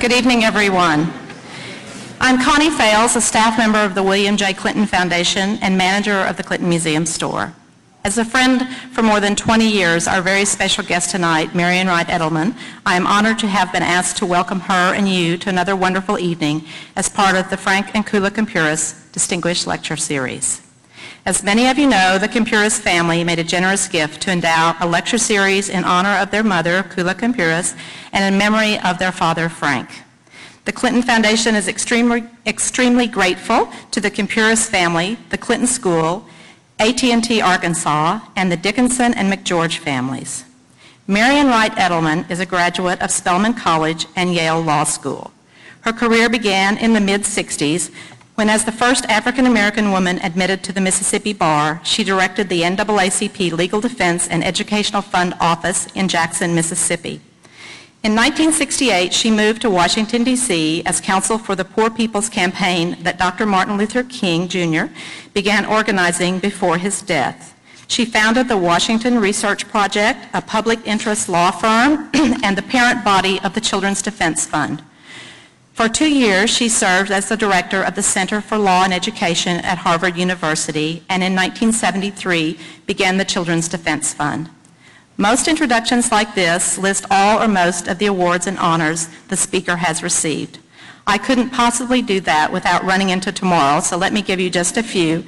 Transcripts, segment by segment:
Good evening, everyone. I'm Connie Fales, a staff member of the William J. Clinton Foundation and manager of the Clinton Museum Store. As a friend for more than 20 years, our very special guest tonight, Marian Wright Edelman, I am honored to have been asked to welcome her and you to another wonderful evening as part of the Frank and Kula Kumpuris Distinguished Lecture Series. As many of you know, the Kumpuris family made a generous gift to endow a lecture series in honor of their mother, Kula Kumpuris, and in memory of their father, Frank. The Clinton Foundation is extremely, extremely grateful to the Kumpuris family, the Clinton School, AT&T Arkansas, and the Dickinson and McGeorge families. Marian Wright Edelman is a graduate of Spelman College and Yale Law School. Her career began in the mid-60s when, as the first African-American woman admitted to the Mississippi Bar, she directed the NAACP Legal Defense and Educational Fund Office in Jackson, Mississippi. In 1968, she moved to Washington, D.C. as counsel for the Poor People's Campaign that Dr. Martin Luther King, Jr. began organizing before his death. She founded the Washington Research Project, a public interest law firm, and the parent body of the Children's Defense Fund. For two years, she served as the director of the Center for Law and Education at Harvard University, and in 1973 began the Children's Defense Fund. Most introductions like this list all or most of the awards and honors the speaker has received. I couldn't possibly do that without running into tomorrow, so let me give you just a few.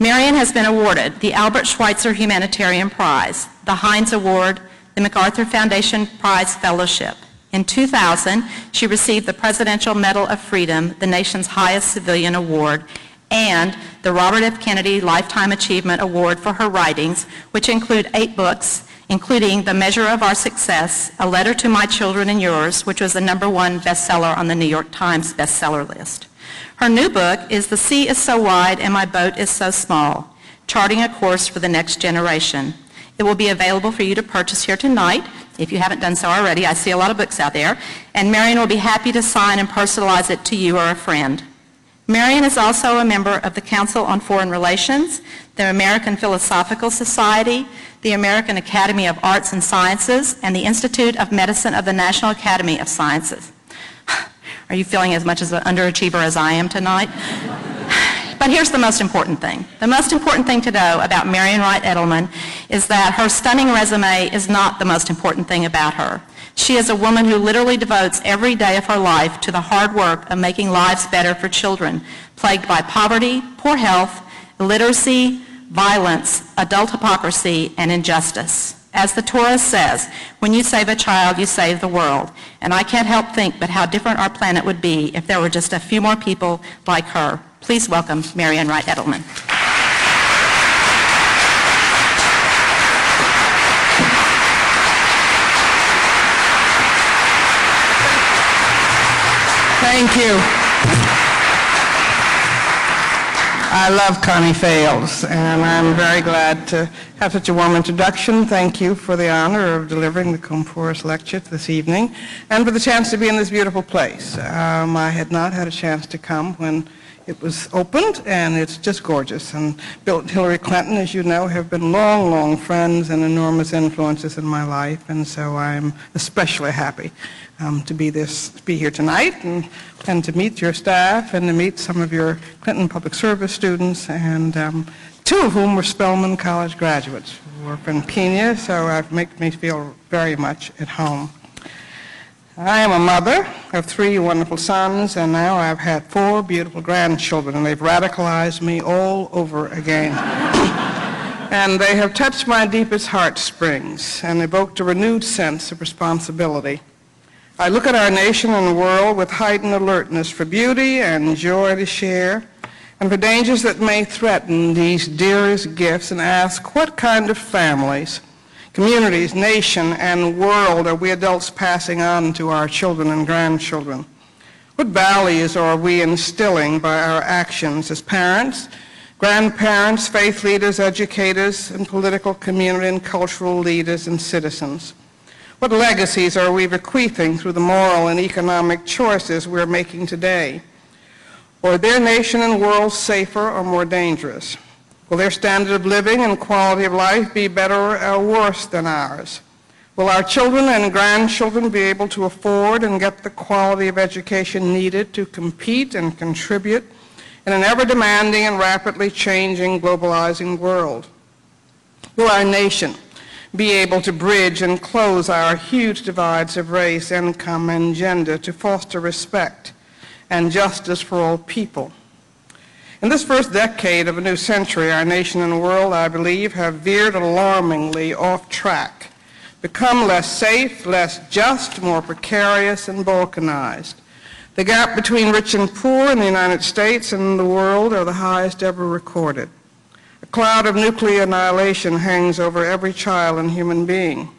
Marian has been awarded the Albert Schweitzer Humanitarian Prize, the Heinz Award, the MacArthur Foundation Prize Fellowship. In 2000, she received the Presidential Medal of Freedom, the nation's highest civilian award, and the Robert F. Kennedy Lifetime Achievement Award for her writings, which include eight books including The Measure of Our Success, A Letter to My Children and Yours, which was the number one bestseller on the New York Times bestseller list. Her new book is The Sea is So Wide and My Boat is So Small, Charting a Course for the Next Generation. It will be available for you to purchase here tonight if you haven't done so already. I see a lot of books out there. And Marian will be happy to sign and personalize it to you or a friend. Marian is also a member of the Council on Foreign Relations, the American Philosophical Society, the American Academy of Arts and Sciences, and the Institute of Medicine of the National Academy of Sciences. Are you feeling as much as an underachiever as I am tonight? But here's the most important thing. The most important thing to know about Marian Wright Edelman is that her stunning resume is not the most important thing about her. She is a woman who literally devotes every day of her life to the hard work of making lives better for children plagued by poverty, poor health, illiteracy, violence, adult hypocrisy, and injustice. As the Torah says, when you save a child, you save the world. And I can't help think but how different our planet would be if there were just a few more people like her. Please welcome Marian Wright Edelman. Thank you. I love Connie Fales, and I'm very glad to have such a warm introduction. Thank you for the honor of delivering the Kumpuris lecture this evening, and for the chance to be in this beautiful place. Um, I had not had a chance to come when it was opened, and it's just gorgeous. And Bill Hillary Clinton, as you know, have been long, long friends and enormous influences in my life, and so I'm especially happy um, to be this, be here tonight and, and to meet your staff and to meet some of your Clinton Public Service students, and um, two of whom were Spelman College graduates who are from Kenya, so it makes me feel very much at home. I am a mother of three wonderful sons, and now I've had four beautiful grandchildren, and they've radicalized me all over again. and they have touched my deepest heartstrings and evoked a renewed sense of responsibility. I look at our nation and the world with heightened alertness for beauty and joy to share, and for dangers that may threaten these dearest gifts, and ask what kind of families, communities, nation, and world are we adults passing on to our children and grandchildren? What values are we instilling by our actions as parents, grandparents, faith leaders, educators, and political community and cultural leaders and citizens? What legacies are we bequeathing through the moral and economic choices we're making today? Or their nation and world safer or more dangerous? Will their standard of living and quality of life be better or worse than ours? Will our children and grandchildren be able to afford and get the quality of education needed to compete and contribute in an ever-demanding and rapidly changing globalizing world? Will our nation be able to bridge and close our huge divides of race, income, and gender to foster respect and justice for all people? In this first decade of a new century, our nation and world, I believe, have veered alarmingly off track, become less safe, less just, more precarious, and balkanized. The gap between rich and poor in the United States and the world are the highest ever recorded. A cloud of nuclear annihilation hangs over every child and human being.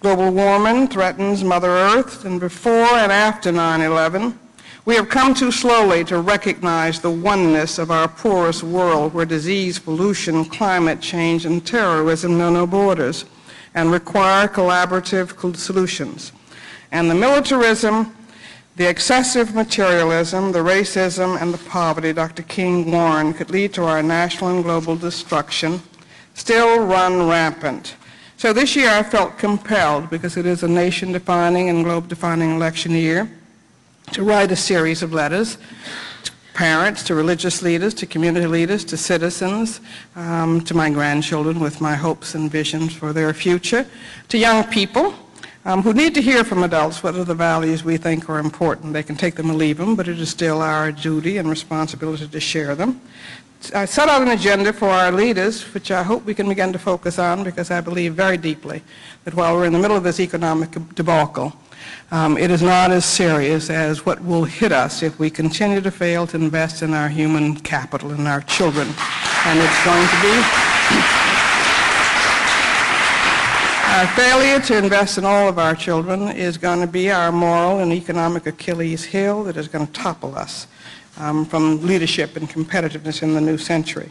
Global warming threatens Mother Earth, and before and after 9-11, we have come too slowly to recognize the oneness of our poorest world where disease, pollution, climate change, and terrorism know no borders and require collaborative solutions. And the militarism, the excessive materialism, the racism, and the poverty Dr. King warned could lead to our national and global destruction still run rampant. So this year I felt compelled, because it is a nation-defining and globe-defining election year, to write a series of letters to parents, to religious leaders, to community leaders, to citizens, um, to my grandchildren with my hopes and visions for their future, to young people um, who need to hear from adults what are the values we think are important. They can take them or leave them, but it is still our duty and responsibility to share them. I set out an agenda for our leaders, which I hope we can begin to focus on because I believe very deeply that while we're in the middle of this economic debacle, um, it is not as serious as what will hit us if we continue to fail to invest in our human capital and our children. And it's going to be our failure to invest in all of our children is going to be our moral and economic Achilles heel that is going to topple us um, from leadership and competitiveness in the new century.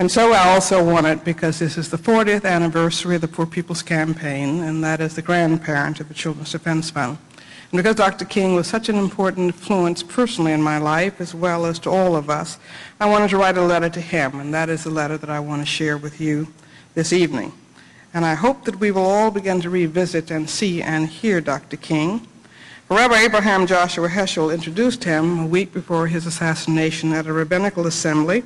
And so I also want it because this is the 40th anniversary of the Poor People's Campaign, and that is the grandparent of the Children's Defense Fund. And because Dr. King was such an important influence personally in my life, as well as to all of us, I wanted to write a letter to him, and that is the letter that I want to share with you this evening. And I hope that we will all begin to revisit and see and hear Dr. King. Rabbi Abraham Joshua Heschel introduced him a week before his assassination at a rabbinical assembly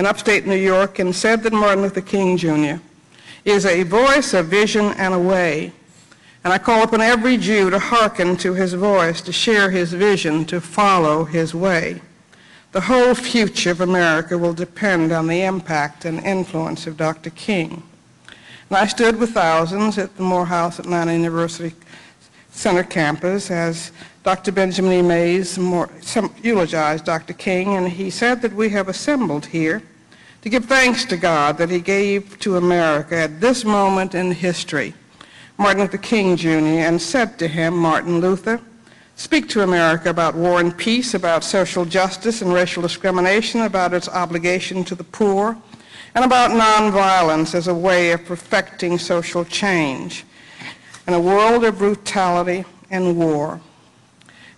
in upstate New York and said that Martin Luther King Jr. is a voice, a vision, and a way. And I call upon every Jew to hearken to his voice, to share his vision, to follow his way. The whole future of America will depend on the impact and influence of Dr. King. And I stood with thousands at the Morehouse Atlanta University Center campus as Dr. Benjamin E. Mays eulogized Dr. King, and he said that we have assembled here to give thanks to God that he gave to America at this moment in history Martin Luther King Jr. and said to him, Martin Luther, speak to America about war and peace, about social justice and racial discrimination, about its obligation to the poor, and about nonviolence as a way of perfecting social change in a world of brutality and war.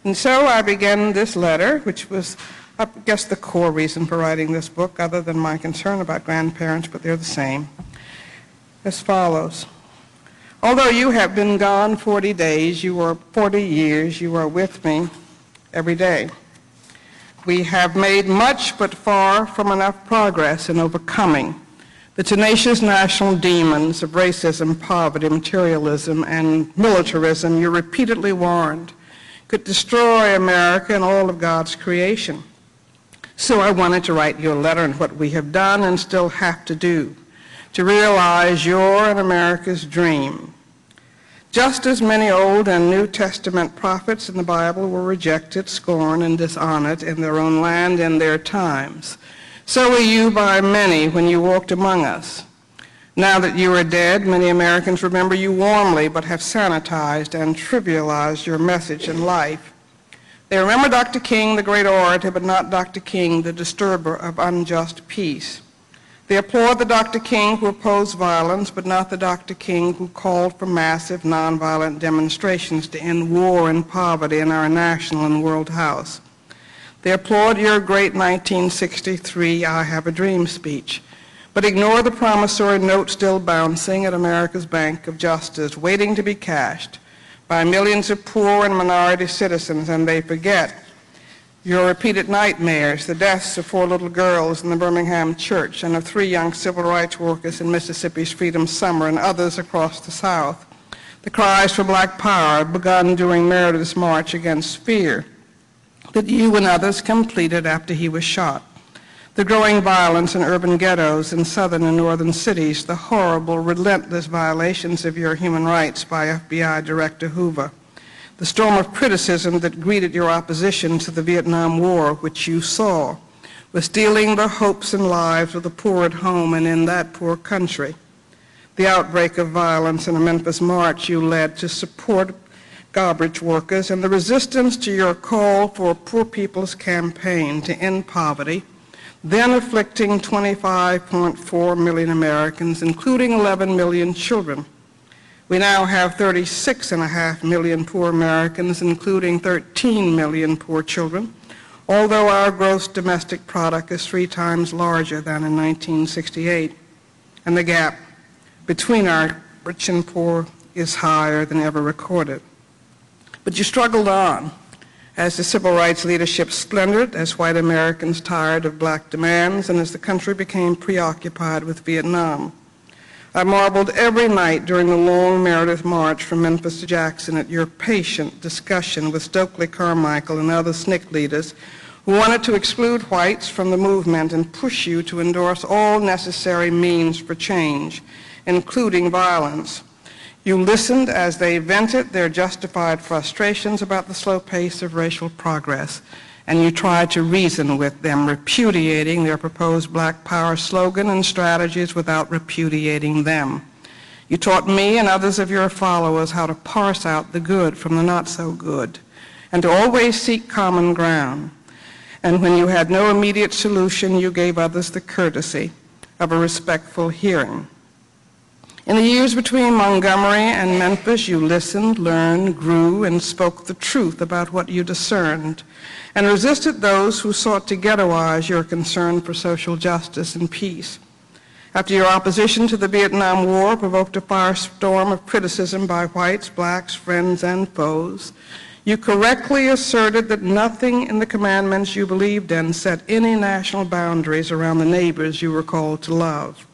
And so I began this letter, which was, I guess, the core reason for writing this book, other than my concern about grandparents, but they're the same, as follows. Although you have been gone 40 days, you are 40 years, you are with me every day. We have made much but far from enough progress in overcoming the tenacious national demons of racism, poverty, materialism, and militarism you repeatedly warned could destroy America and all of God's creation. So I wanted to write you a letter on what we have done and still have to do to realize your and America's dream. Just as many Old and New Testament prophets in the Bible were rejected, scorned, and dishonored in their own land in their times, so were you by many when you walked among us. Now that you are dead, many Americans remember you warmly, but have sanitized and trivialized your message and life. They remember Dr. King, the great orator, but not Dr. King, the disturber of unjust peace. They applaud the Dr. King who opposed violence, but not the Dr. King who called for massive nonviolent demonstrations to end war and poverty in our national and world house. They applaud your great 1963 I Have a Dream speech, but ignore the promissory note still bouncing at America's Bank of Justice, waiting to be cashed by millions of poor and minority citizens, and they forget your repeated nightmares, the deaths of four little girls in the Birmingham church and of three young civil rights workers in Mississippi's Freedom Summer and others across the South. The cries for black power begun during Meredith's march against fear that you and others completed after he was shot. The growing violence in urban ghettos in southern and northern cities, the horrible, relentless violations of your human rights by FBI Director Hoover the storm of criticism that greeted your opposition to the Vietnam War, which you saw, was stealing the hopes and lives of the poor at home and in that poor country. The outbreak of violence in a Memphis march you led to support garbage workers and the resistance to your call for a poor people's campaign to end poverty, then afflicting 25.4 million Americans, including 11 million children. We now have 36.5 million poor Americans, including 13 million poor children, although our gross domestic product is three times larger than in 1968, and the gap between our rich and poor is higher than ever recorded. But you struggled on as the civil rights leadership splintered, as white Americans tired of black demands, and as the country became preoccupied with Vietnam. I marveled every night during the long Meredith march from Memphis to Jackson at your patient discussion with Stokely Carmichael and other SNCC leaders who wanted to exclude whites from the movement and push you to endorse all necessary means for change, including violence. You listened as they vented their justified frustrations about the slow pace of racial progress and you tried to reason with them, repudiating their proposed black power slogan and strategies without repudiating them. You taught me and others of your followers how to parse out the good from the not so good and to always seek common ground. And when you had no immediate solution, you gave others the courtesy of a respectful hearing. In the years between Montgomery and Memphis, you listened, learned, grew, and spoke the truth about what you discerned and resisted those who sought to ghettoize your concern for social justice and peace. After your opposition to the Vietnam War provoked a firestorm of criticism by whites, blacks, friends, and foes, you correctly asserted that nothing in the commandments you believed in set any national boundaries around the neighbors you were called to love.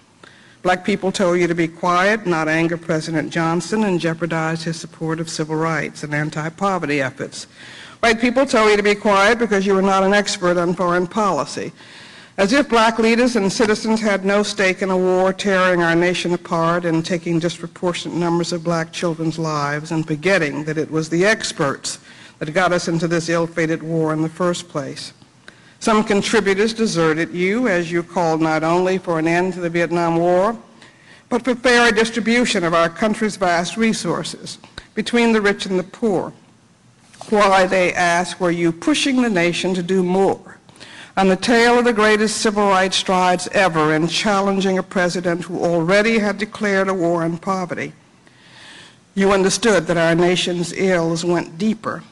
Black people told you to be quiet, not anger President Johnson, and jeopardize his support of civil rights and anti-poverty efforts. White people told you to be quiet because you were not an expert on foreign policy. As if black leaders and citizens had no stake in a war tearing our nation apart and taking disproportionate numbers of black children's lives and forgetting that it was the experts that got us into this ill-fated war in the first place. Some contributors deserted you as you called not only for an end to the Vietnam War, but for fair distribution of our country's vast resources between the rich and the poor why they ask, were you pushing the nation to do more? On the tail of the greatest civil rights strides ever in challenging a president who already had declared a war on poverty, you understood that our nation's ills went deeper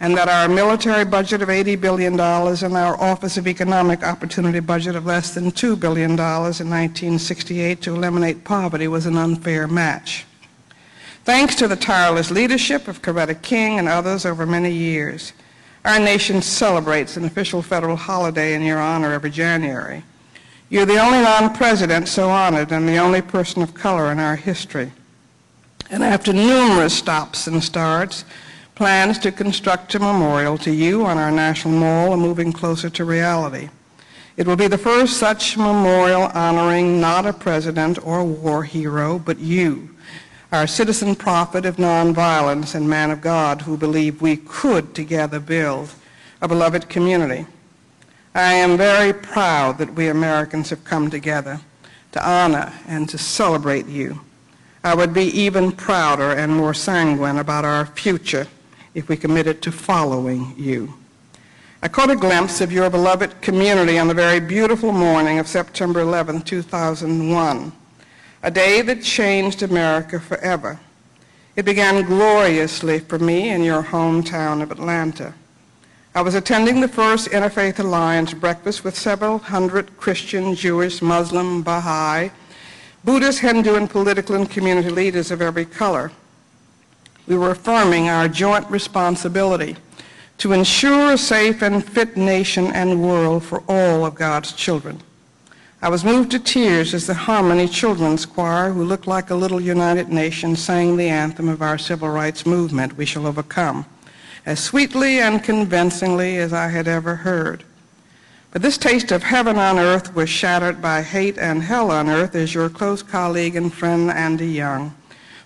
and that our military budget of $80 billion and our Office of Economic Opportunity budget of less than $2 billion in 1968 to eliminate poverty was an unfair match. Thanks to the tireless leadership of Coretta King and others over many years, our nation celebrates an official federal holiday in your honor every January. You're the only non-president so honored and the only person of color in our history. And after numerous stops and starts, plans to construct a memorial to you on our National Mall are moving closer to reality. It will be the first such memorial honoring not a president or a war hero, but you, our citizen prophet of nonviolence and man of God who believed we could together build a beloved community. I am very proud that we Americans have come together to honor and to celebrate you. I would be even prouder and more sanguine about our future if we committed to following you. I caught a glimpse of your beloved community on the very beautiful morning of September 11, 2001 a day that changed America forever. It began gloriously for me in your hometown of Atlanta. I was attending the first Interfaith Alliance breakfast with several hundred Christian, Jewish, Muslim, Baha'i, Buddhist, Hindu, and political and community leaders of every color. We were affirming our joint responsibility to ensure a safe and fit nation and world for all of God's children. I was moved to tears as the Harmony Children's Choir, who looked like a little united nation, sang the anthem of our civil rights movement, We Shall Overcome, as sweetly and convincingly as I had ever heard. But this taste of heaven on earth was shattered by hate and hell on earth as your close colleague and friend Andy Young,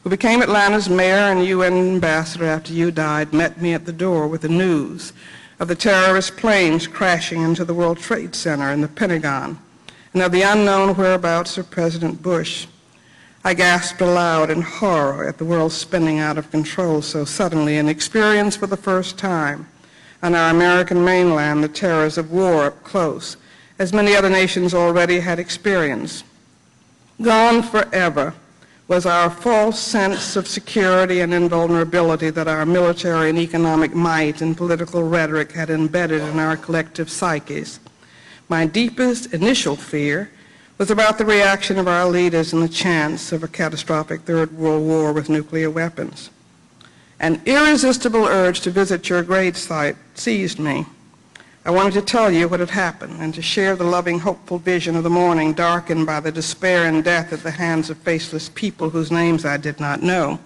who became Atlanta's mayor and UN ambassador after you died, met me at the door with the news of the terrorist planes crashing into the World Trade Center and the Pentagon and of the unknown whereabouts of President Bush. I gasped aloud in horror at the world spinning out of control so suddenly and experienced for the first time on our American mainland the terrors of war up close, as many other nations already had experienced. Gone forever was our false sense of security and invulnerability that our military and economic might and political rhetoric had embedded in our collective psyches. My deepest initial fear was about the reaction of our leaders and the chance of a catastrophic Third World War with nuclear weapons. An irresistible urge to visit your grave site seized me. I wanted to tell you what had happened and to share the loving, hopeful vision of the morning darkened by the despair and death at the hands of faceless people whose names I did not know.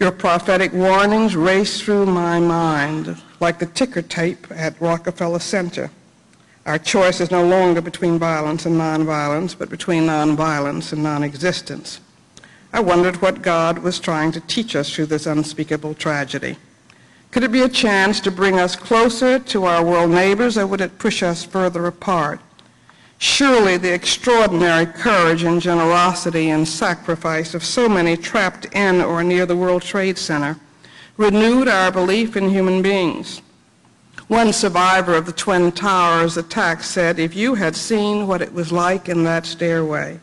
Your prophetic warnings raced through my mind like the ticker tape at Rockefeller Center. Our choice is no longer between violence and nonviolence, but between nonviolence and non-existence. I wondered what God was trying to teach us through this unspeakable tragedy. Could it be a chance to bring us closer to our world neighbors, or would it push us further apart? Surely the extraordinary courage and generosity and sacrifice of so many trapped in or near the World Trade Center renewed our belief in human beings. One survivor of the Twin Towers attack said, if you had seen what it was like in that stairway,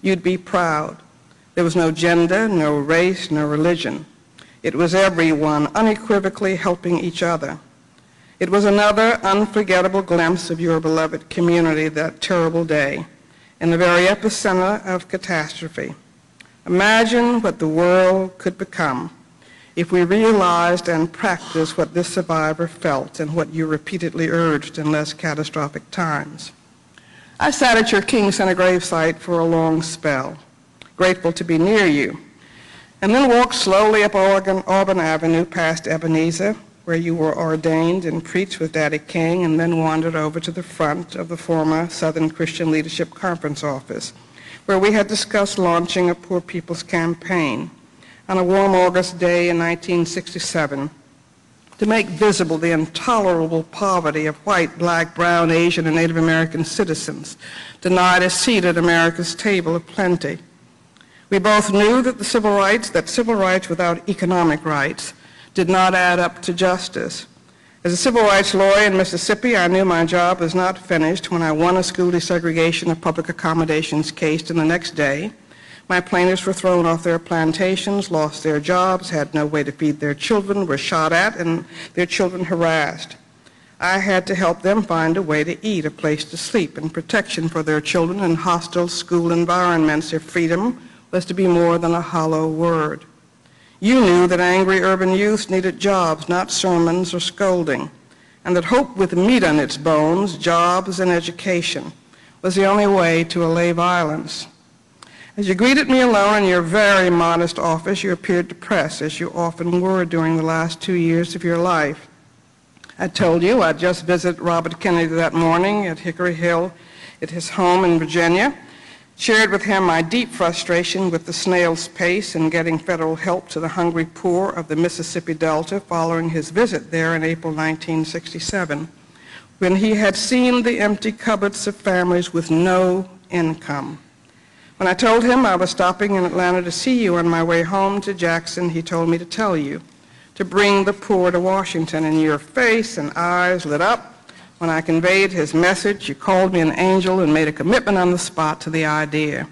you'd be proud. There was no gender, no race, no religion. It was everyone unequivocally helping each other. It was another unforgettable glimpse of your beloved community that terrible day in the very epicenter of catastrophe. Imagine what the world could become if we realized and practiced what this survivor felt and what you repeatedly urged in less catastrophic times. I sat at your King Center gravesite for a long spell, grateful to be near you, and then walked slowly up Oregon, Auburn Avenue past Ebenezer, where you were ordained and preached with Daddy King, and then wandered over to the front of the former Southern Christian Leadership Conference office, where we had discussed launching a Poor People's Campaign on a warm August day in 1967 to make visible the intolerable poverty of white, black, brown, Asian, and Native American citizens denied a seat at America's table of plenty. We both knew that the civil rights, that civil rights without economic rights did not add up to justice. As a civil rights lawyer in Mississippi, I knew my job was not finished when I won a school desegregation of public accommodations case, and the next day, my plaintiffs were thrown off their plantations, lost their jobs, had no way to feed their children, were shot at, and their children harassed. I had to help them find a way to eat, a place to sleep, and protection for their children in hostile school environments if freedom was to be more than a hollow word. You knew that angry urban youth needed jobs, not sermons or scolding, and that hope with meat on its bones, jobs and education, was the only way to allay violence. As you greeted me alone in your very modest office, you appeared depressed, as you often were during the last two years of your life. I told you I'd just visited Robert Kennedy that morning at Hickory Hill at his home in Virginia, shared with him my deep frustration with the snail's pace in getting federal help to the hungry poor of the Mississippi Delta following his visit there in April 1967, when he had seen the empty cupboards of families with no income. When I told him I was stopping in Atlanta to see you on my way home to Jackson, he told me to tell you to bring the poor to Washington, and your face and eyes lit up. When I conveyed his message, you called me an angel and made a commitment on the spot to the idea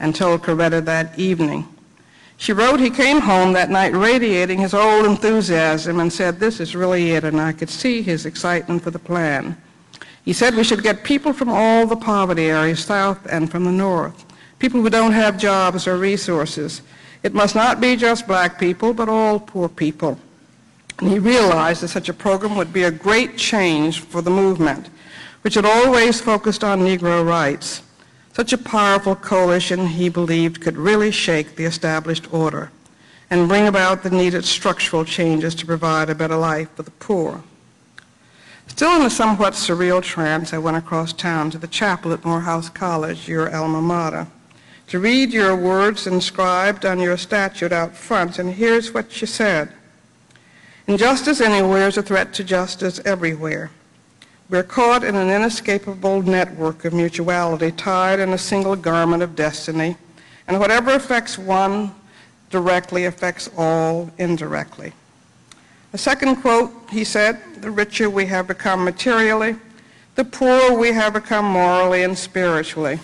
and told Coretta that evening. She wrote he came home that night radiating his old enthusiasm and said, this is really it, and I could see his excitement for the plan. He said we should get people from all the poverty areas, south and from the north, people who don't have jobs or resources. It must not be just black people, but all poor people. And he realized that such a program would be a great change for the movement, which had always focused on Negro rights. Such a powerful coalition, he believed, could really shake the established order and bring about the needed structural changes to provide a better life for the poor. Still in a somewhat surreal trance, I went across town to the chapel at Morehouse College, your alma mater, to read your words inscribed on your statute out front, and here's what you said. Injustice anywhere is a threat to justice everywhere. We're caught in an inescapable network of mutuality, tied in a single garment of destiny, and whatever affects one directly affects all indirectly. A second quote, he said, the richer we have become materially, the poorer we have become morally and spiritually.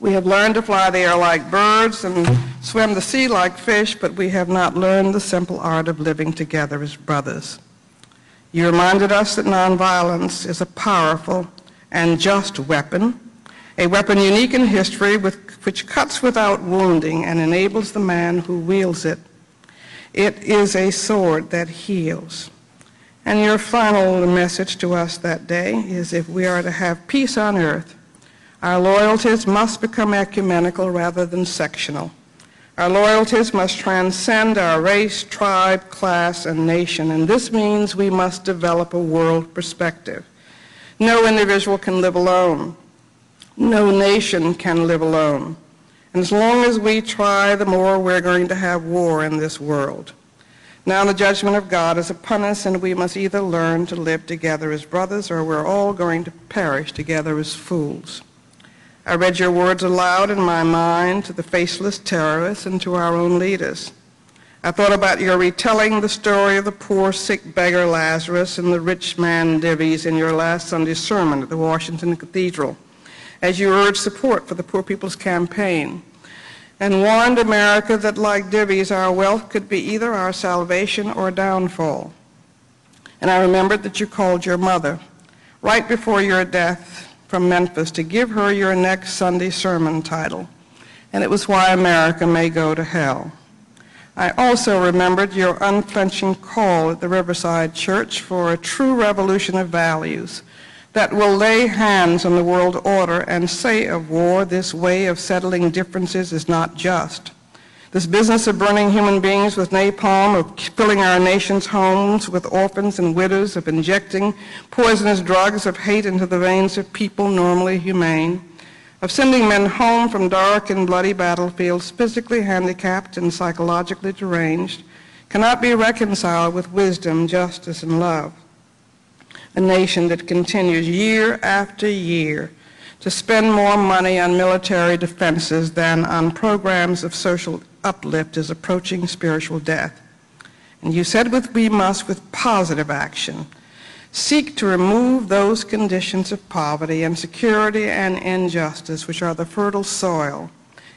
We have learned to fly the air like birds and swim the sea like fish, but we have not learned the simple art of living together as brothers. You reminded us that nonviolence is a powerful and just weapon, a weapon unique in history with, which cuts without wounding and enables the man who wields it. It is a sword that heals. And your final message to us that day is if we are to have peace on earth, our loyalties must become ecumenical rather than sectional. Our loyalties must transcend our race, tribe, class, and nation, and this means we must develop a world perspective. No individual can live alone. No nation can live alone. And as long as we try, the more we're going to have war in this world. Now the judgment of God is upon us, and we must either learn to live together as brothers, or we're all going to perish together as fools. I read your words aloud in my mind to the faceless terrorists and to our own leaders. I thought about your retelling the story of the poor sick beggar Lazarus and the rich man Dives in your last Sunday sermon at the Washington Cathedral, as you urged support for the Poor People's Campaign and warned America that like Dives, our wealth could be either our salvation or downfall. And I remembered that you called your mother right before your death from Memphis to give her your next Sunday sermon title, and it was Why America May Go to Hell. I also remembered your unflinching call at the Riverside Church for a true revolution of values that will lay hands on the world order and say of war, this way of settling differences is not just. This business of burning human beings with napalm, of filling our nation's homes with orphans and widows, of injecting poisonous drugs of hate into the veins of people normally humane, of sending men home from dark and bloody battlefields physically handicapped and psychologically deranged, cannot be reconciled with wisdom, justice, and love. A nation that continues year after year to spend more money on military defenses than on programs of social uplift is approaching spiritual death. And you said with we must, with positive action, seek to remove those conditions of poverty, and insecurity, and injustice which are the fertile soil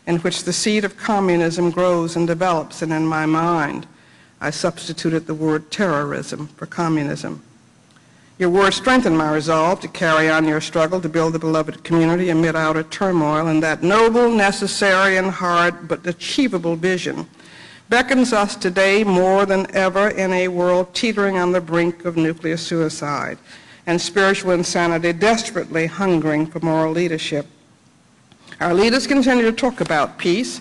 in which the seed of communism grows and develops. And in my mind, I substituted the word terrorism for communism. Your words strengthen my resolve to carry on your struggle to build the beloved community amid outer turmoil, and that noble, necessary, and hard but achievable vision beckons us today more than ever in a world teetering on the brink of nuclear suicide and spiritual insanity, desperately hungering for moral leadership. Our leaders continue to talk about peace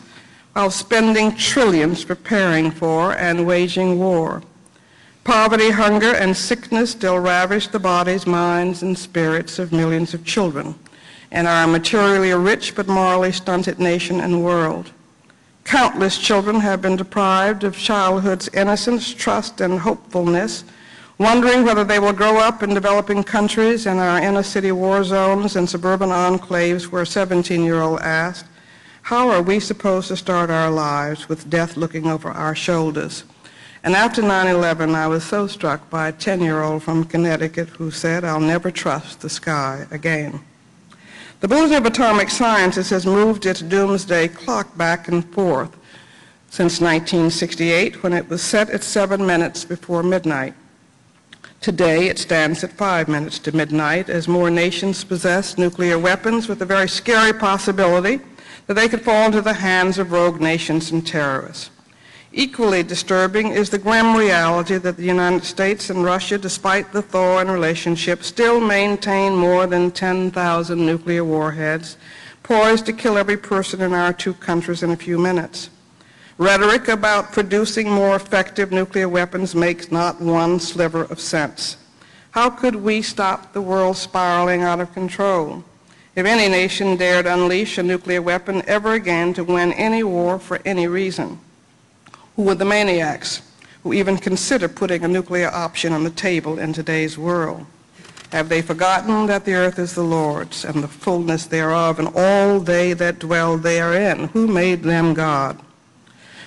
while spending trillions preparing for and waging war. Poverty, hunger, and sickness still ravage the bodies, minds, and spirits of millions of children in our materially rich but morally stunted nation and world. Countless children have been deprived of childhood's innocence, trust, and hopefulness, wondering whether they will grow up in developing countries in our inner city war zones and suburban enclaves where a 17-year-old asked, how are we supposed to start our lives with death looking over our shoulders? And after 9-11, I was so struck by a 10-year-old from Connecticut who said, I'll never trust the sky again. The Bulletin of Atomic Sciences has moved its doomsday clock back and forth since 1968 when it was set at 7 minutes before midnight. Today it stands at 5 minutes to midnight as more nations possess nuclear weapons with the very scary possibility that they could fall into the hands of rogue nations and terrorists. Equally disturbing is the grim reality that the United States and Russia, despite the thaw in relationship, still maintain more than 10,000 nuclear warheads, poised to kill every person in our two countries in a few minutes. Rhetoric about producing more effective nuclear weapons makes not one sliver of sense. How could we stop the world spiraling out of control? If any nation dared unleash a nuclear weapon ever again to win any war for any reason, who were the maniacs who even consider putting a nuclear option on the table in today's world? Have they forgotten that the earth is the Lord's and the fullness thereof and all they that dwell therein? Who made them God?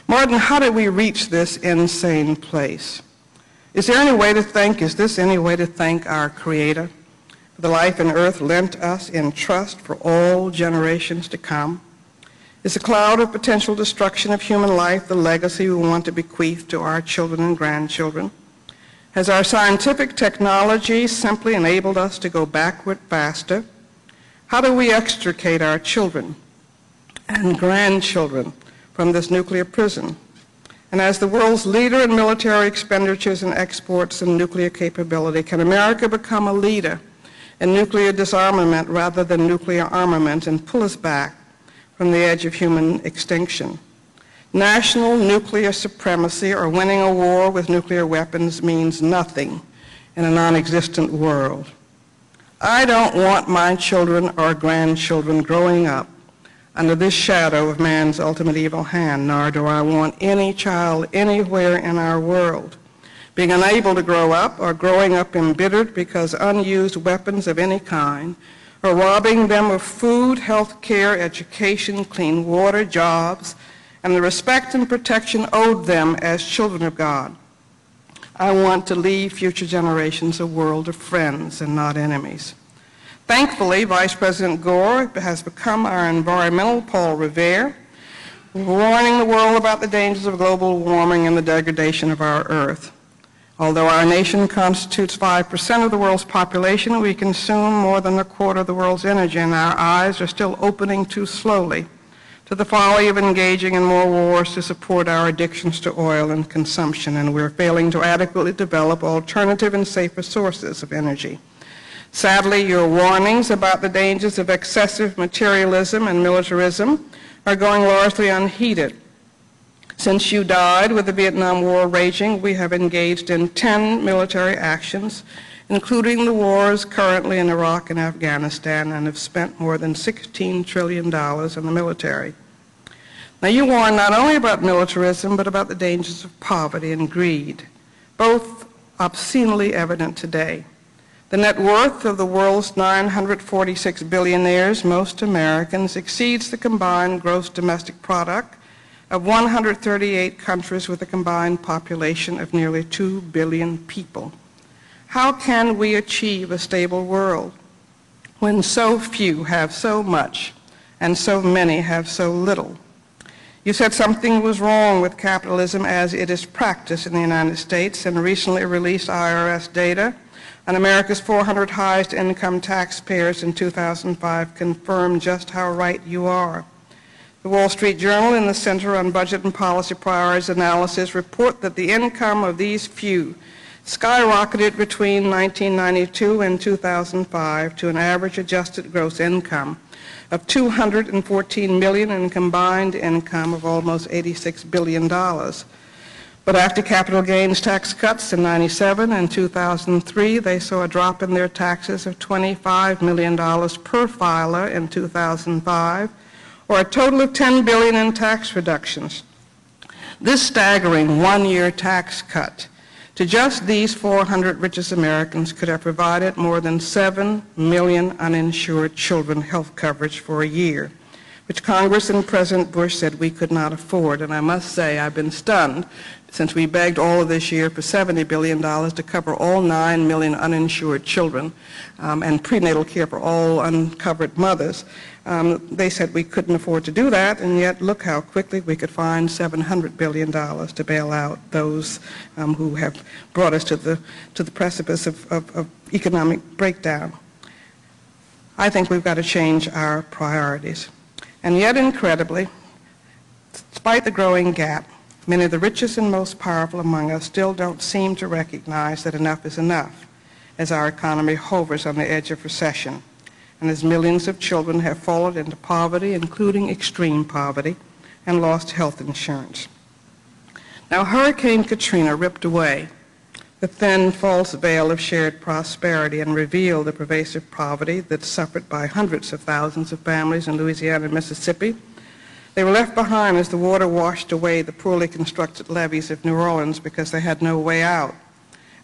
Martin, how did we reach this insane place? Is there any way to thank, is this any way to thank our Creator for the life and earth lent us in trust for all generations to come? Is the cloud of potential destruction of human life the legacy we want to bequeath to our children and grandchildren? Has our scientific technology simply enabled us to go backward faster? How do we extricate our children and grandchildren from this nuclear prison? And as the world's leader in military expenditures and exports and nuclear capability, can America become a leader in nuclear disarmament rather than nuclear armament and pull us back from the edge of human extinction. National nuclear supremacy or winning a war with nuclear weapons means nothing in a non-existent world. I don't want my children or grandchildren growing up under this shadow of man's ultimate evil hand, nor do I want any child anywhere in our world being unable to grow up or growing up embittered because unused weapons of any kind for robbing them of food, health care, education, clean water, jobs, and the respect and protection owed them as children of God. I want to leave future generations a world of friends and not enemies. Thankfully, Vice President Gore has become our environmental Paul Revere, warning the world about the dangers of global warming and the degradation of our Earth. Although our nation constitutes 5% of the world's population, we consume more than a quarter of the world's energy, and our eyes are still opening too slowly to the folly of engaging in more wars to support our addictions to oil and consumption, and we're failing to adequately develop alternative and safer sources of energy. Sadly, your warnings about the dangers of excessive materialism and militarism are going largely unheeded. Since you died with the Vietnam War raging, we have engaged in 10 military actions, including the wars currently in Iraq and Afghanistan, and have spent more than $16 trillion in the military. Now, you warn not only about militarism, but about the dangers of poverty and greed, both obscenely evident today. The net worth of the world's 946 billionaires, most Americans, exceeds the combined gross domestic product of 138 countries with a combined population of nearly 2 billion people. How can we achieve a stable world when so few have so much and so many have so little? You said something was wrong with capitalism as it is practiced in the United States and recently released IRS data on America's 400 highest income taxpayers in 2005 confirmed just how right you are. The Wall Street Journal and the Center on Budget and Policy Priorities Analysis report that the income of these few skyrocketed between 1992 and 2005 to an average adjusted gross income of 214 million and combined income of almost 86 billion dollars. But after capital gains tax cuts in 97 and 2003, they saw a drop in their taxes of $25 million per filer in 2005 or a total of 10 billion in tax reductions. This staggering one-year tax cut to just these 400 richest Americans could have provided more than 7 million uninsured children health coverage for a year, which Congress and President Bush said we could not afford. And I must say, I've been stunned since we begged all of this year for $70 billion to cover all 9 million uninsured children um, and prenatal care for all uncovered mothers. Um, they said we couldn't afford to do that, and yet look how quickly we could find $700 billion to bail out those um, who have brought us to the, to the precipice of, of, of economic breakdown. I think we've got to change our priorities. And yet, incredibly, despite the growing gap, many of the richest and most powerful among us still don't seem to recognize that enough is enough as our economy hovers on the edge of recession and as millions of children have fallen into poverty, including extreme poverty, and lost health insurance. Now, Hurricane Katrina ripped away the thin, false veil of shared prosperity and revealed the pervasive poverty that suffered by hundreds of thousands of families in Louisiana and Mississippi. They were left behind as the water washed away the poorly constructed levees of New Orleans because they had no way out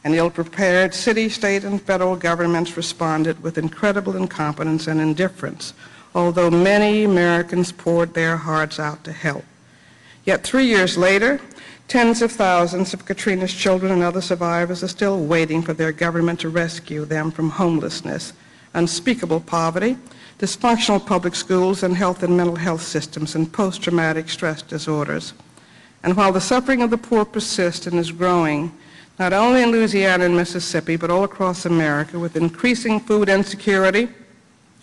and ill-prepared city, state, and federal governments responded with incredible incompetence and indifference, although many Americans poured their hearts out to help. Yet three years later, tens of thousands of Katrina's children and other survivors are still waiting for their government to rescue them from homelessness, unspeakable poverty, dysfunctional public schools, and health and mental health systems, and post-traumatic stress disorders. And while the suffering of the poor persists and is growing, not only in Louisiana and Mississippi, but all across America, with increasing food insecurity,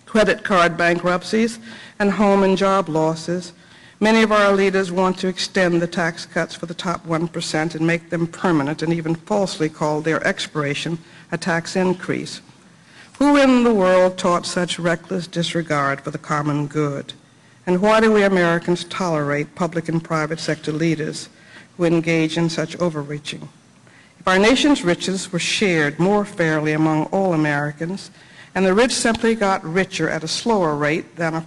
credit card bankruptcies, and home and job losses. Many of our leaders want to extend the tax cuts for the top 1% and make them permanent and even falsely call their expiration a tax increase. Who in the world taught such reckless disregard for the common good? And why do we Americans tolerate public and private sector leaders who engage in such overreaching? Our nation's riches were shared more fairly among all Americans, and the rich simply got richer at a slower rate than a,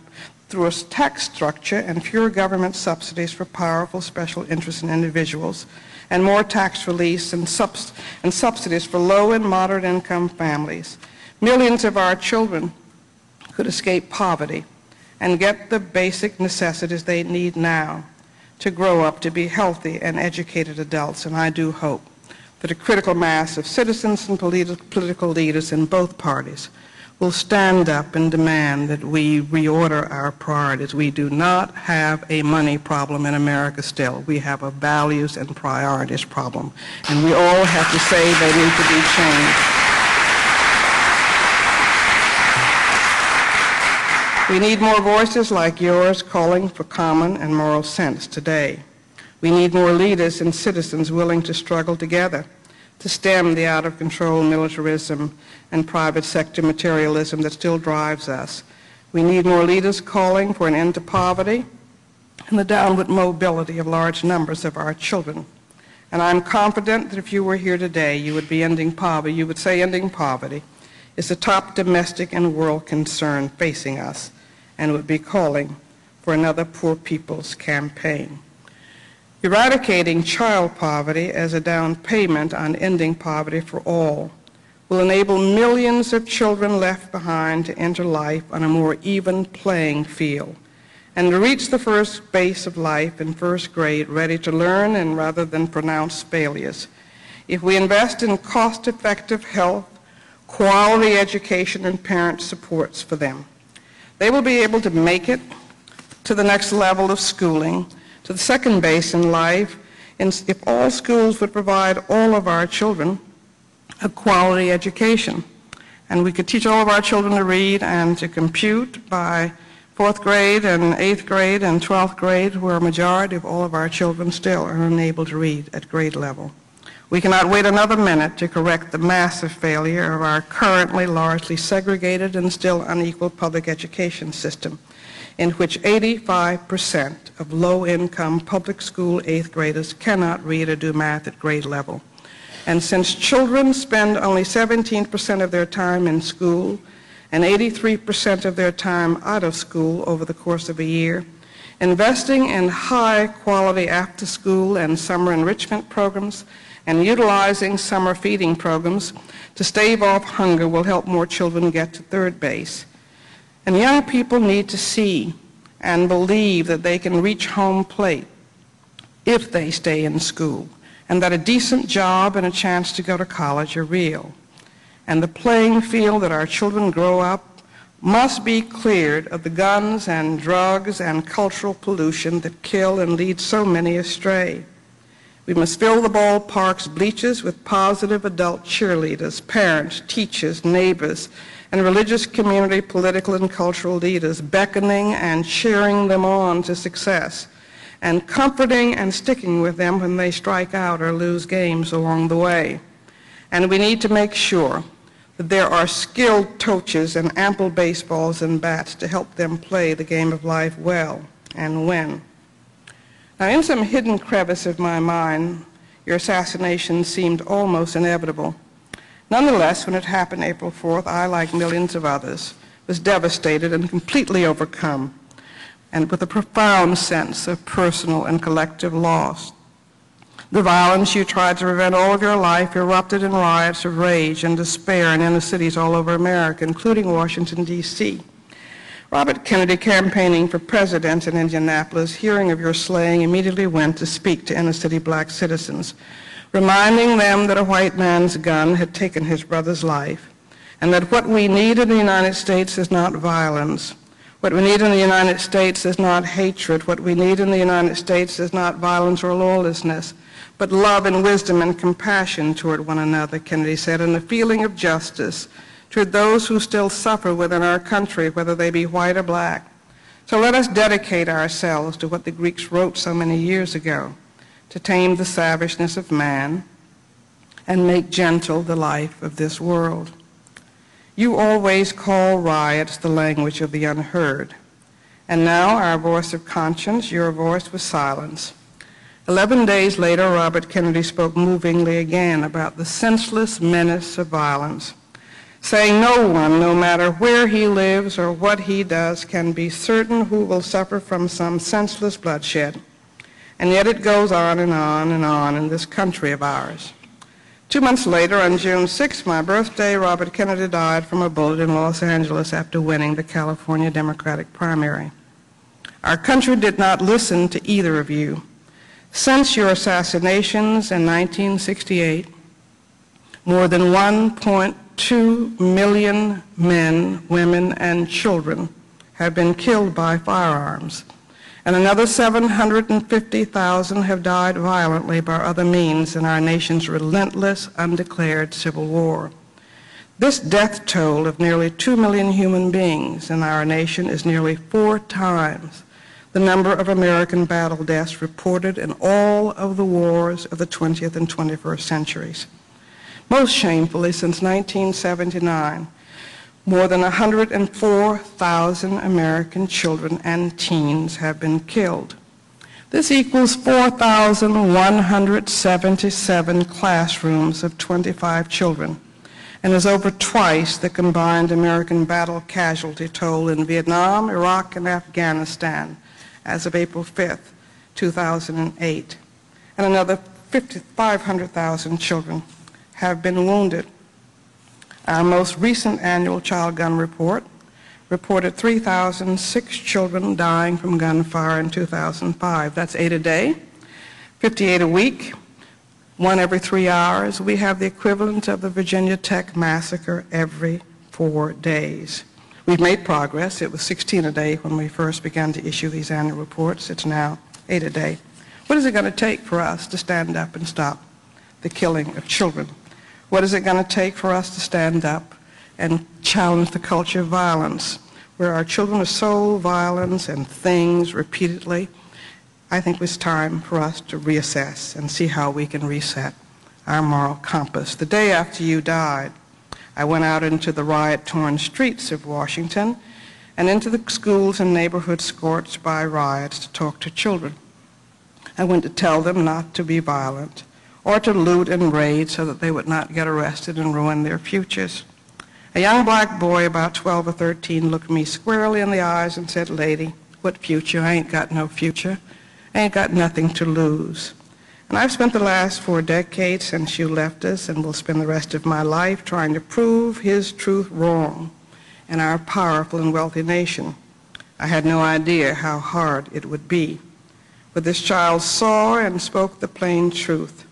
through a tax structure and fewer government subsidies for powerful special interests and individuals, and more tax release and, subs- and subsidies for low and moderate income families, millions of our children could escape poverty and get the basic necessities they need now to grow up to be healthy and educated adults, and I do hope that a critical mass of citizens and politi political leaders in both parties will stand up and demand that we reorder our priorities. We do not have a money problem in America still. We have a values and priorities problem. And we all have to say they need to be changed. We need more voices like yours calling for common and moral sense today. We need more leaders and citizens willing to struggle together to stem the out-of-control militarism and private sector materialism that still drives us. We need more leaders calling for an end to poverty and the downward mobility of large numbers of our children. And I'm confident that if you were here today, you would be ending poverty. You would say ending poverty is the top domestic and world concern facing us and would be calling for another Poor People's Campaign. Eradicating child poverty as a down payment on ending poverty for all will enable millions of children left behind to enter life on a more even playing field and to reach the first base of life in first grade ready to learn and rather than pronounce failures. If we invest in cost-effective health, quality education, and parent supports for them, they will be able to make it to the next level of schooling to the second base in life if all schools would provide all of our children a quality education. And we could teach all of our children to read and to compute by fourth grade and eighth grade and 12th grade, where a majority of all of our children still are unable to read at grade level. We cannot wait another minute to correct the massive failure of our currently largely segregated and still unequal public education system in which 85% of low-income public school eighth graders cannot read or do math at grade level. And since children spend only 17% of their time in school and 83% of their time out of school over the course of a year, investing in high-quality after-school and summer enrichment programs and utilizing summer feeding programs to stave off hunger will help more children get to third base and young people need to see and believe that they can reach home plate if they stay in school, and that a decent job and a chance to go to college are real. And the playing field that our children grow up must be cleared of the guns and drugs and cultural pollution that kill and lead so many astray. We must fill the ballpark's bleachers with positive adult cheerleaders, parents, teachers, neighbors, and religious community, political and cultural leaders, beckoning and cheering them on to success, and comforting and sticking with them when they strike out or lose games along the way. And we need to make sure that there are skilled coaches and ample baseballs and bats to help them play the game of life well and win. Now, in some hidden crevice of my mind, your assassination seemed almost inevitable. Nonetheless, when it happened April 4th, I, like millions of others, was devastated and completely overcome, and with a profound sense of personal and collective loss. The violence you tried to prevent all of your life erupted in riots of rage and despair in inner cities all over America, including Washington, D.C. Robert Kennedy, campaigning for president in Indianapolis, hearing of your slaying, immediately went to speak to inner city black citizens reminding them that a white man's gun had taken his brother's life, and that what we need in the United States is not violence. What we need in the United States is not hatred. What we need in the United States is not violence or lawlessness, but love and wisdom and compassion toward one another, Kennedy said, and a feeling of justice toward those who still suffer within our country, whether they be white or black. So let us dedicate ourselves to what the Greeks wrote so many years ago to tame the savageness of man and make gentle the life of this world. You always call riots the language of the unheard. And now our voice of conscience, your voice was silence. Eleven days later, Robert Kennedy spoke movingly again about the senseless menace of violence, saying no one, no matter where he lives or what he does, can be certain who will suffer from some senseless bloodshed. And yet it goes on and on and on in this country of ours. Two months later, on June 6, my birthday, Robert Kennedy died from a bullet in Los Angeles after winning the California Democratic primary. Our country did not listen to either of you. Since your assassinations in 1968, more than 1.2 million men, women, and children have been killed by firearms and another 750,000 have died violently by other means in our nation's relentless, undeclared civil war. This death toll of nearly 2 million human beings in our nation is nearly four times the number of American battle deaths reported in all of the wars of the 20th and 21st centuries. Most shamefully, since 1979, more than 104,000 American children and teens have been killed. This equals 4,177 classrooms of 25 children and is over twice the combined American battle casualty toll in Vietnam, Iraq, and Afghanistan as of April 5, 2008. And another 500,000 children have been wounded. Our most recent annual child gun report reported 3,006 children dying from gunfire in 2005. That's eight a day, 58 a week, one every three hours. We have the equivalent of the Virginia Tech massacre every four days. We've made progress. It was 16 a day when we first began to issue these annual reports. It's now eight a day. What is it going to take for us to stand up and stop the killing of children what is it going to take for us to stand up and challenge the culture of violence, where our children are sold violence and things repeatedly? I think it's time for us to reassess and see how we can reset our moral compass. The day after you died, I went out into the riot-torn streets of Washington and into the schools and neighborhoods scorched by riots to talk to children. I went to tell them not to be violent, or to loot and raid so that they would not get arrested and ruin their futures. A young black boy, about 12 or 13, looked me squarely in the eyes and said, Lady, what future? I ain't got no future. I ain't got nothing to lose. And I've spent the last four decades since you left us and will spend the rest of my life trying to prove his truth wrong in our powerful and wealthy nation. I had no idea how hard it would be. But this child saw and spoke the plain truth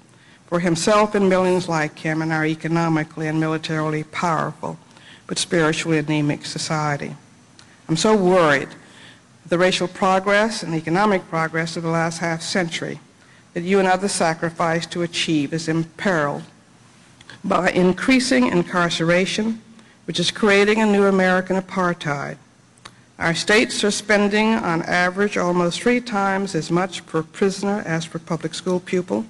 for himself and millions like him in our economically and militarily powerful. but spiritually anemic society. I'm so worried the racial progress and economic progress of the last half century that you and others sacrificed to achieve is imperiled by increasing incarceration, which is creating a new American apartheid. Our states are spending on average almost three times as much per prisoner as per public school pupil,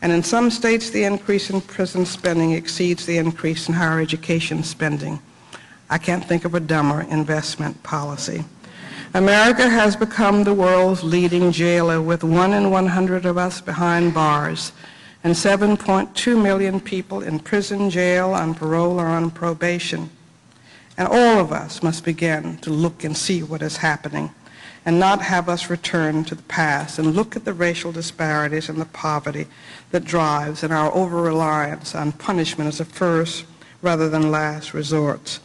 and in some states the increase in prison spending exceeds the increase in higher education spending. I can't think of a dumber investment policy. America has become the world's leading jailer with one in 100 of us behind bars and 7.2 million people in prison, jail, on parole, or on probation. And all of us must begin to look and see what is happening and not have us return to the past and look at the racial disparities and the poverty that drives and our over-reliance on punishment as a first rather than last resort.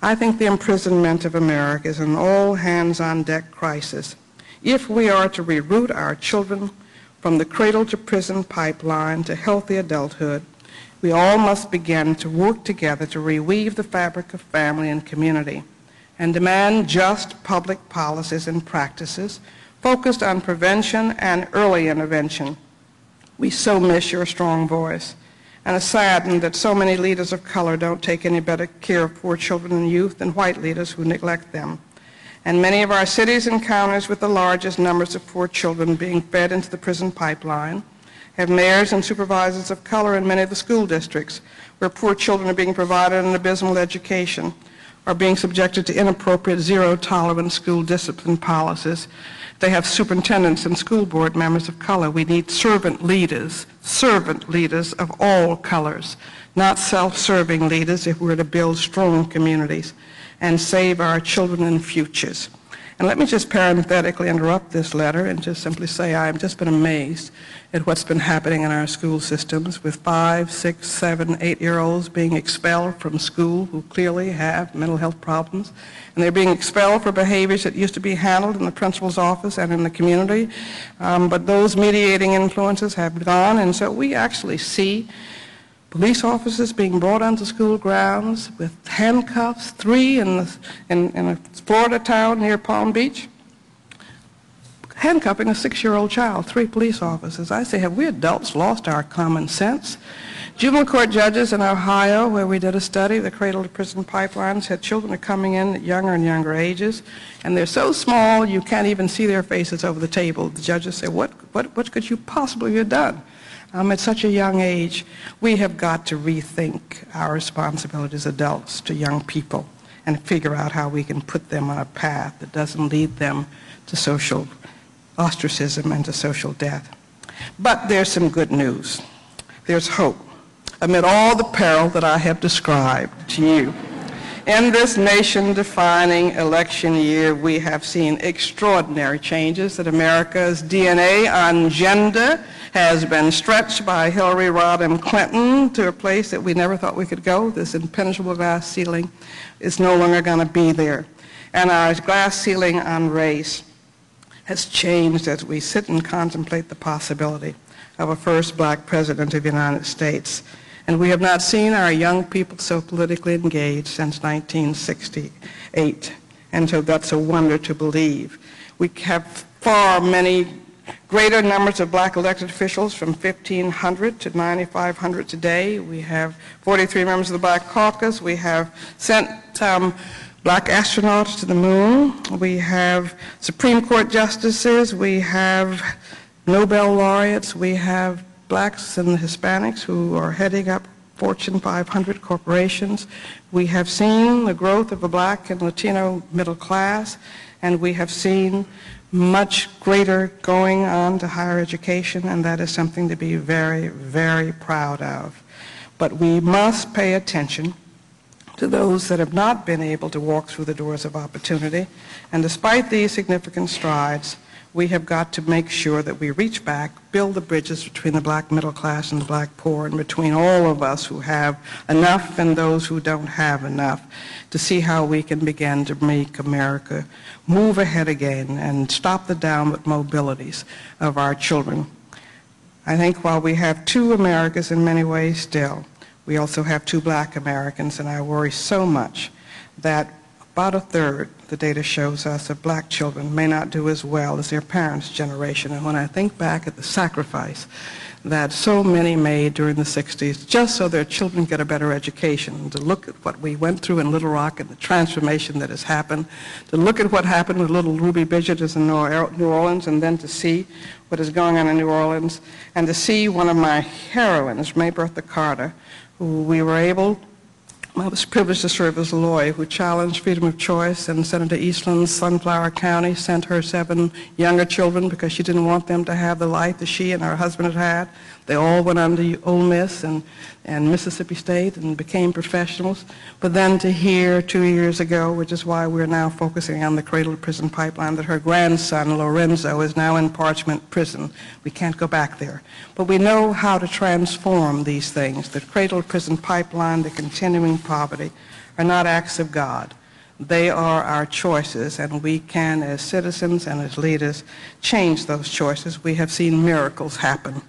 I think the imprisonment of America is an all-hands-on-deck crisis. If we are to reroute our children from the cradle to prison pipeline to healthy adulthood, we all must begin to work together to reweave the fabric of family and community and demand just public policies and practices focused on prevention and early intervention. We so miss your strong voice and are saddened that so many leaders of color don't take any better care of poor children and youth than white leaders who neglect them. And many of our cities and counties with the largest numbers of poor children being fed into the prison pipeline have mayors and supervisors of color in many of the school districts where poor children are being provided an abysmal education are being subjected to inappropriate zero-tolerance school discipline policies. They have superintendents and school board members of color. We need servant leaders, servant leaders of all colors, not self-serving leaders if we're to build strong communities and save our children and futures. And let me just parenthetically interrupt this letter and just simply say I've just been amazed at what's been happening in our school systems with five, six, seven, eight-year-olds being expelled from school who clearly have mental health problems. And they're being expelled for behaviors that used to be handled in the principal's office and in the community. Um, but those mediating influences have gone, and so we actually see police officers being brought onto school grounds with handcuffs, three in, the, in, in a Florida town near Palm Beach, handcuffing a six-year-old child, three police officers. I say, have we adults lost our common sense? Juvenile court judges in Ohio, where we did a study, the cradle to prison pipelines, had children are coming in at younger and younger ages, and they're so small you can't even see their faces over the table. The judges say, what, what, what could you possibly have done? Um, at such a young age, we have got to rethink our responsibility as adults to young people and figure out how we can put them on a path that doesn't lead them to social ostracism and to social death. But there's some good news. There's hope amid all the peril that I have described to you. In this nation-defining election year, we have seen extraordinary changes that America's DNA on gender has been stretched by Hillary Rodham Clinton to a place that we never thought we could go. This impenetrable glass ceiling is no longer going to be there. And our glass ceiling on race has changed as we sit and contemplate the possibility of a first black president of the United States. And we have not seen our young people so politically engaged since 1968. And so that's a wonder to believe. We have far many greater numbers of black elected officials from 1,500 to 9,500 today. We have 43 members of the Black Caucus. We have sent um, black astronauts to the moon. We have Supreme Court justices. We have Nobel laureates. We have blacks and Hispanics who are heading up Fortune 500 corporations. We have seen the growth of a black and Latino middle class, and we have seen much greater going on to higher education, and that is something to be very, very proud of. But we must pay attention to those that have not been able to walk through the doors of opportunity, and despite these significant strides, we have got to make sure that we reach back, build the bridges between the black middle class and the black poor, and between all of us who have enough and those who don't have enough, to see how we can begin to make America move ahead again and stop the downward mobilities of our children. I think while we have two Americas in many ways still, we also have two black Americans, and I worry so much that about a third, the data shows us, of black children may not do as well as their parents' generation. And when I think back at the sacrifice that so many made during the 60s just so their children get a better education, to look at what we went through in Little Rock and the transformation that has happened, to look at what happened with little Ruby Bridges in New Orleans, and then to see what is going on in New Orleans, and to see one of my heroines, Mae Bertha Carter, who we were able I was privileged to serve as a lawyer who challenged freedom of choice, and Senator Eastland's Sunflower County sent her seven younger children because she didn't want them to have the life that she and her husband had had. They all went to Ole Miss and, and Mississippi State and became professionals. But then to hear two years ago, which is why we're now focusing on the cradle to prison pipeline, that her grandson, Lorenzo, is now in Parchman Prison. We can't go back there. But we know how to transform these things. The cradle to prison pipeline, the continuing poverty, are not acts of God. They are our choices, and we can, as citizens and as leaders, change those choices. We have seen miracles happen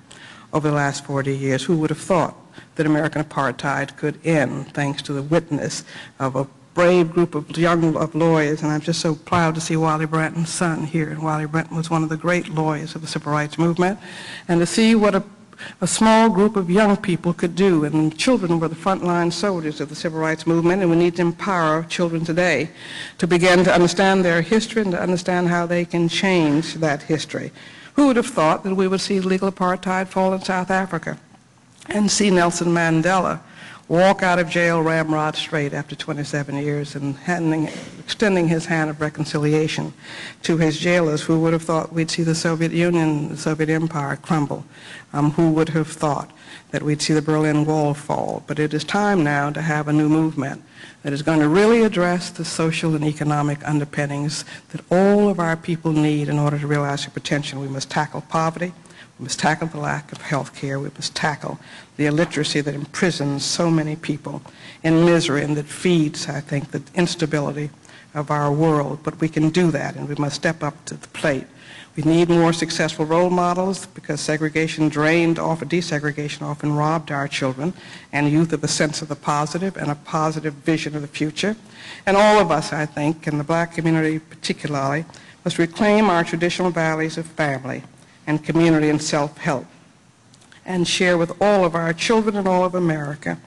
over the last 40 years. Who would have thought that American apartheid could end thanks to the witness of a brave group of young of lawyers, and I'm just so proud to see Wiley Branton's son here. And Wiley Branton was one of the great lawyers of the civil rights movement, and to see what a, a small group of young people could do. And children were the frontline soldiers of the civil rights movement, and we need to empower children today to begin to understand their history and to understand how they can change that history. Who would have thought that we would see legal apartheid fall in South Africa and see Nelson Mandela walk out of jail ramrod straight after 27 years and handing, extending his hand of reconciliation to his jailers. Who would have thought we'd see the Soviet Union, the Soviet Empire crumble? Um, who would have thought that we'd see the Berlin Wall fall? But it is time now to have a new movement that is going to really address the social and economic underpinnings that all of our people need in order to realize their potential. We must tackle poverty. We must tackle the lack of health care. We must tackle the illiteracy that imprisons so many people in misery and that feeds, I think, the instability of our world. But we can do that, and we must step up to the plate. We need more successful role models because segregation drained off, desegregation often robbed our children and youth of a sense of the positive and a positive vision of the future. And all of us, I think, and the black community particularly, must reclaim our traditional values of family and community and self-help and share with all of our children and all of America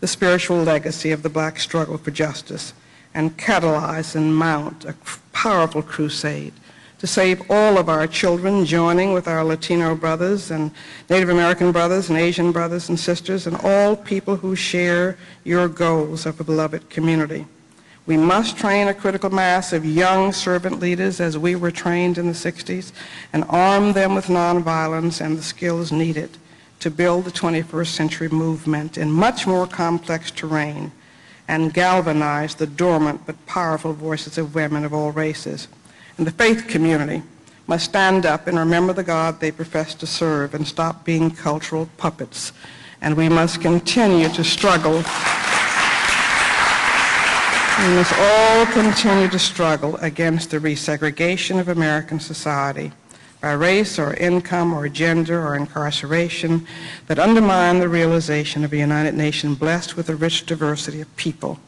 the spiritual legacy of the black struggle for justice and catalyze and mount a powerful crusade to save all of our children, joining with our Latino brothers and Native American brothers and Asian brothers and sisters and all people who share your goals of a beloved community. We must train a critical mass of young servant leaders as we were trained in the 60s and arm them with nonviolence and the skills needed to build the 21st century movement in much more complex terrain and galvanize the dormant but powerful voices of women of all races and the faith community must stand up and remember the God they profess to serve and stop being cultural puppets. And we must continue to struggle. We must all continue to struggle against the resegregation of American society by race or income or gender or incarceration that undermine the realization of a United Nation blessed with a rich diversity of people.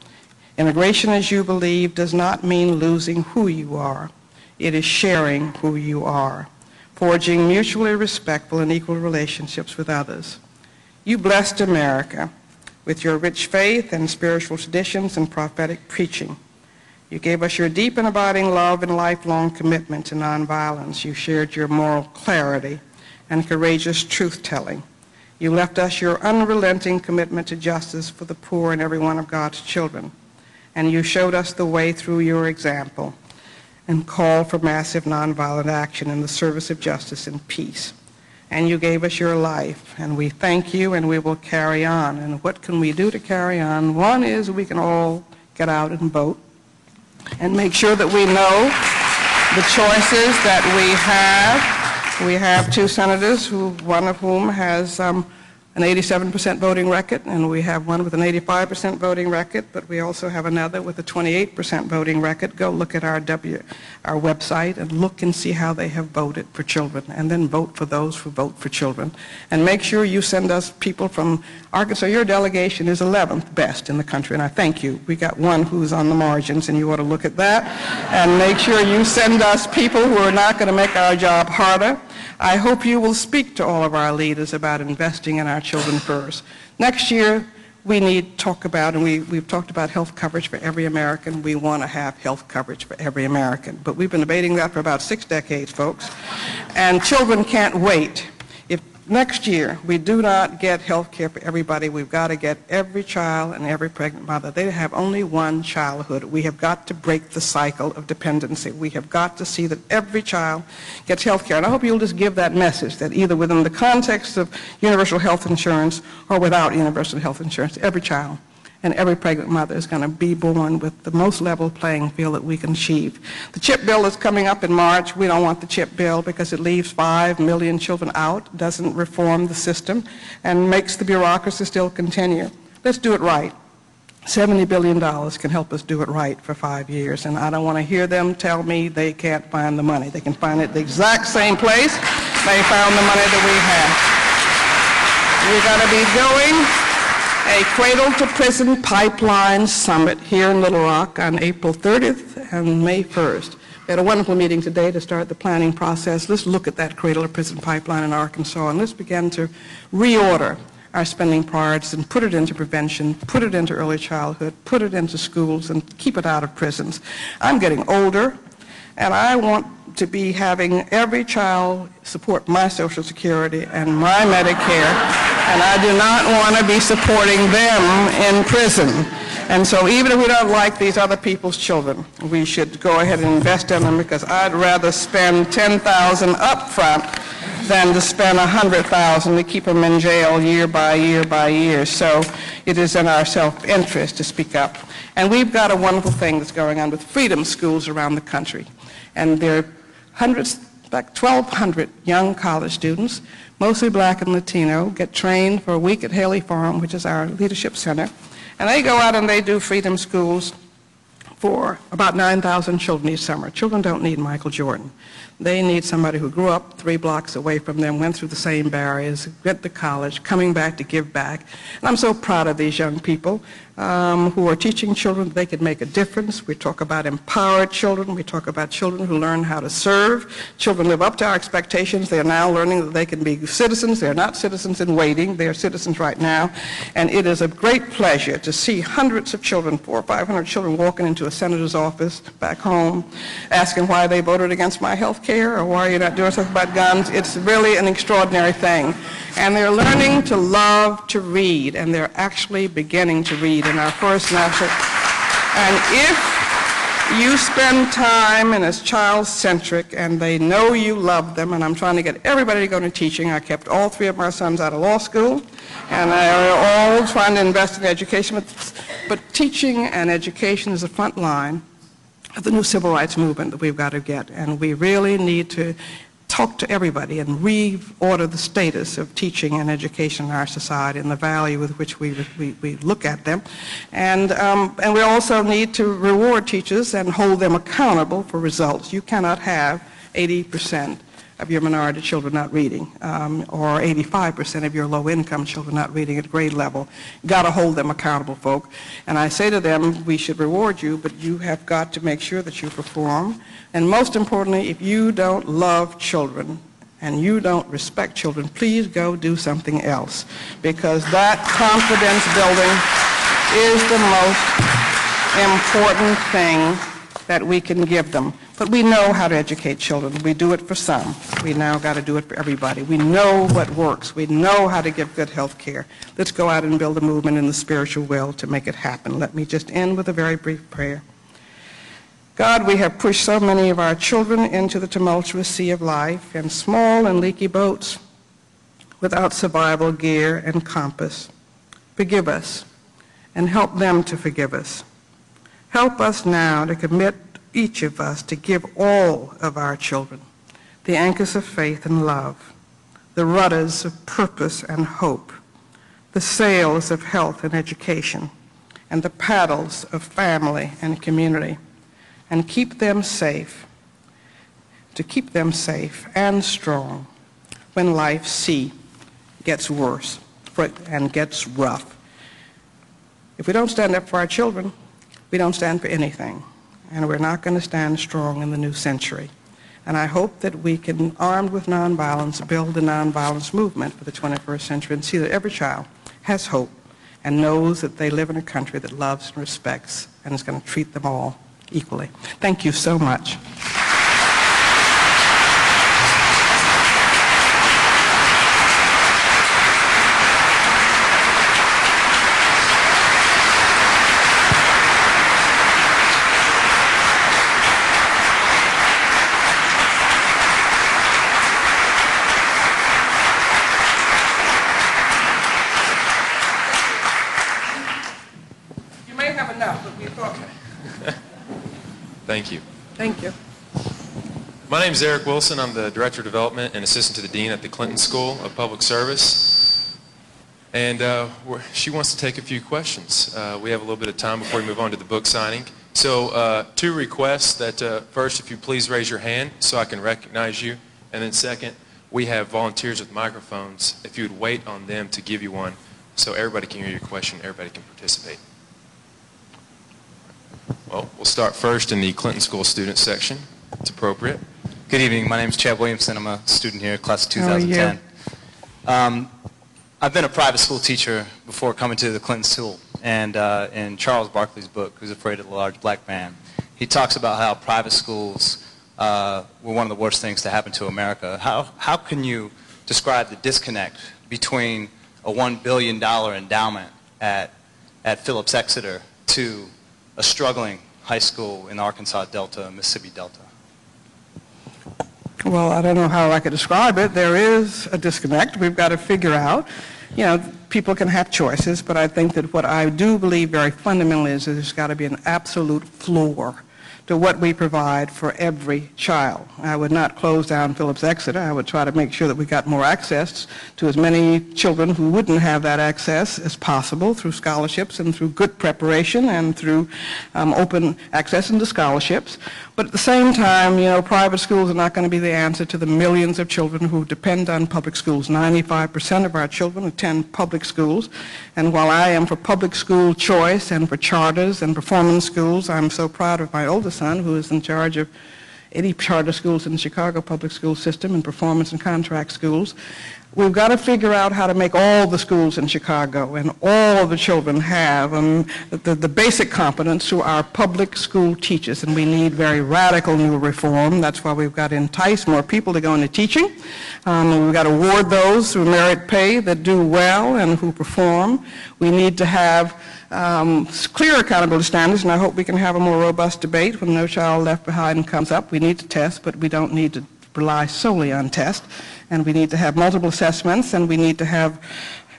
Integration, as you believe, does not mean losing who you are it is sharing who you are, forging mutually respectful and equal relationships with others. You blessed America with your rich faith and spiritual traditions and prophetic preaching. You gave us your deep and abiding love and lifelong commitment to nonviolence. You shared your moral clarity and courageous truth-telling. You left us your unrelenting commitment to justice for the poor and every one of God's children. And you showed us the way through your example and call for massive nonviolent action in the service of justice and peace. And you gave us your life, and we thank you, and we will carry on. And what can we do to carry on? One is we can all get out and vote and make sure that we know the choices that we have. We have two senators, who, one of whom has um, an 87% voting record, and we have one with an 85% voting record, but we also have another with a 28% voting record. Go look at our W, our website and look and see how they have voted for children, and then vote for those who vote for children. And make sure you send us people from Arkansas. Your delegation is 11th best in the country, and I thank you. We got one who's on the margins, and you ought to look at that. And make sure you send us people who are not going to make our job harder. I hope you will speak to all of our leaders about investing in our children first. Next year, we need to talk about, and we, we've talked about health coverage for every American. We want to have health coverage for every American. But we've been debating that for about six decades, folks. And children can't wait next year we do not get health care for everybody, we've got to get every child and every pregnant mother. They have only one childhood. We have got to break the cycle of dependency. We have got to see that every child gets health care. And I hope you'll just give that message that either within the context of universal health insurance or without universal health insurance, every child and every pregnant mother is going to be born with the most level playing field that we can achieve. The CHIP bill is coming up in March. We don't want the CHIP bill because it leaves 5 million children out, doesn't reform the system, and makes the bureaucracy still continue. Let's do it right. $70 billion can help us do it right for five years, and I don't want to hear them tell me they can't find the money. They can find it the exact same place they found the money that we have. We've got to be going a Cradle to Prison Pipeline Summit here in Little Rock on April 30th and May 1st. We had a wonderful meeting today to start the planning process. Let's look at that Cradle to Prison Pipeline in Arkansas and let's begin to reorder our spending priorities and put it into prevention, put it into early childhood, put it into schools, and keep it out of prisons. I'm getting older, and I want to be having every child support my Social Security and my Medicare, and I do not want to be supporting them in prison. And so even if we don't like these other people's children, we should go ahead and invest in them because I'd rather spend 10000 up front than to spend 100000 to keep them in jail year by year by year. So it is in our self-interest to speak up. And we've got a wonderful thing that's going on with freedom schools around the country. And there are hundreds, like 1,200 young college students, mostly black and Latino, get trained for a week at Haley Farm, which is our leadership center. And they go out and they do freedom schools for about 9,000 children each summer. Children don't need Michael Jordan. They need somebody who grew up three blocks away from them, went through the same barriers, went to college, coming back to give back. And I'm so proud of these young people um, who are teaching children they can make a difference. We talk about empowered children. We talk about children who learn how to serve. Children live up to our expectations. They are now learning that they can be citizens. They are not citizens in waiting. They are citizens right now. And it is a great pleasure to see hundreds of children, four or 500 children, walking into a senator's office back home, asking why they voted against my health care or why you're not doing something about guns. It's really an extraordinary thing. And they're learning to love to read, and they're actually beginning to read in our first national. And if you spend time and it's child-centric and they know you love them, and I'm trying to get everybody to go into teaching. I kept all three of my sons out of law school, and they're all trying to invest in education. But, but teaching and education is the front line of the new civil rights movement that we've got to get. And we really need to talk to everybody and reorder the status of teaching and education in our society and the value with which we, we, we look at them. And, um, and we also need to reward teachers and hold them accountable for results. You cannot have 80 percent of your minority children not reading, um, or 85% of your low-income children not reading at grade level. Got to hold them accountable, folk. And I say to them, we should reward you, but you have got to make sure that you perform. And most importantly, if you don't love children, and you don't respect children, please go do something else. Because that confidence building is the most important thing that we can give them. But we know how to educate children. We do it for some. We now got to do it for everybody. We know what works. We know how to give good health care. Let's go out and build a movement in the spiritual will to make it happen. Let me just end with a very brief prayer. God, we have pushed so many of our children into the tumultuous sea of life in small and leaky boats without survival gear and compass. Forgive us and help them to forgive us. Help us now to commit each of us to give all of our children the anchors of faith and love, the rudders of purpose and hope, the sails of health and education, and the paddles of family and community, and keep them safe, to keep them safe and strong when life, see, gets worse and gets rough. If we don't stand up for our children, we don't stand for anything, and we're not going to stand strong in the new century. And I hope that we can, armed with nonviolence, build a nonviolence movement for the 21st century and see that every child has hope and knows that they live in a country that loves and respects and is going to treat them all equally. Thank you so much. You may have enough, but we thought, Thank you. thank you. My name is Eric Wilson. I'm the Director of Development and Assistant to the Dean at the Clinton School of Public Service. And uh, she wants to take a few questions. Uh, We have a little bit of time before we move on to the book signing. So uh, two requests that uh, first, if you please raise your hand so I can recognize you. And then second, we have volunteers with microphones. If you would wait on them to give you one so everybody can hear your question, everybody can participate. Well, we'll start first in the Clinton School student section. It's appropriate. Good evening. My name is Chad Williamson. I'm a student here, class of How are you? 2010. Um, I've been a private school teacher before coming to the Clinton School. And uh, in Charles Barkley's book, Who's Afraid of the Large Black Man, he talks about how private schools uh, were one of the worst things to happen to America. How, how can you describe the disconnect between a $1 billion endowment at, at Phillips Exeter to a struggling high school in Arkansas Delta, Mississippi Delta? Well, I don't know how I could describe it. There is a disconnect. We've got to figure out, you know, people can have choices, but I think that what I do believe very fundamentally is that there's got to be an absolute floor to what we provide for every child. I would not close down Phillips Exeter. I would try to make sure that we got more access to as many children who wouldn't have that access as possible through scholarships and through good preparation and through um, open access into scholarships. But at the same time, you know, private schools are not going to be the answer to the millions of children who depend on public schools. 95% of our children attend public schools. And while I am for public school choice and for charters and performance schools, I'm so proud of my oldest son who is in charge of 80 charter schools in the Chicago public school system and performance and contract schools. We've got to figure out how to make all the schools in Chicago and all the children have um, the, the basic competence through our public school teachers, and we need very radical new reform. That's why we've got to entice more people to go into teaching. Um, we've got to award those through merit pay that do well and who perform. We need to have um, clear accountability standards, and I hope we can have a more robust debate when No Child Left Behind comes up. We need to test, but we don't need to rely solely on test, and we need to have multiple assessments, and we need to have,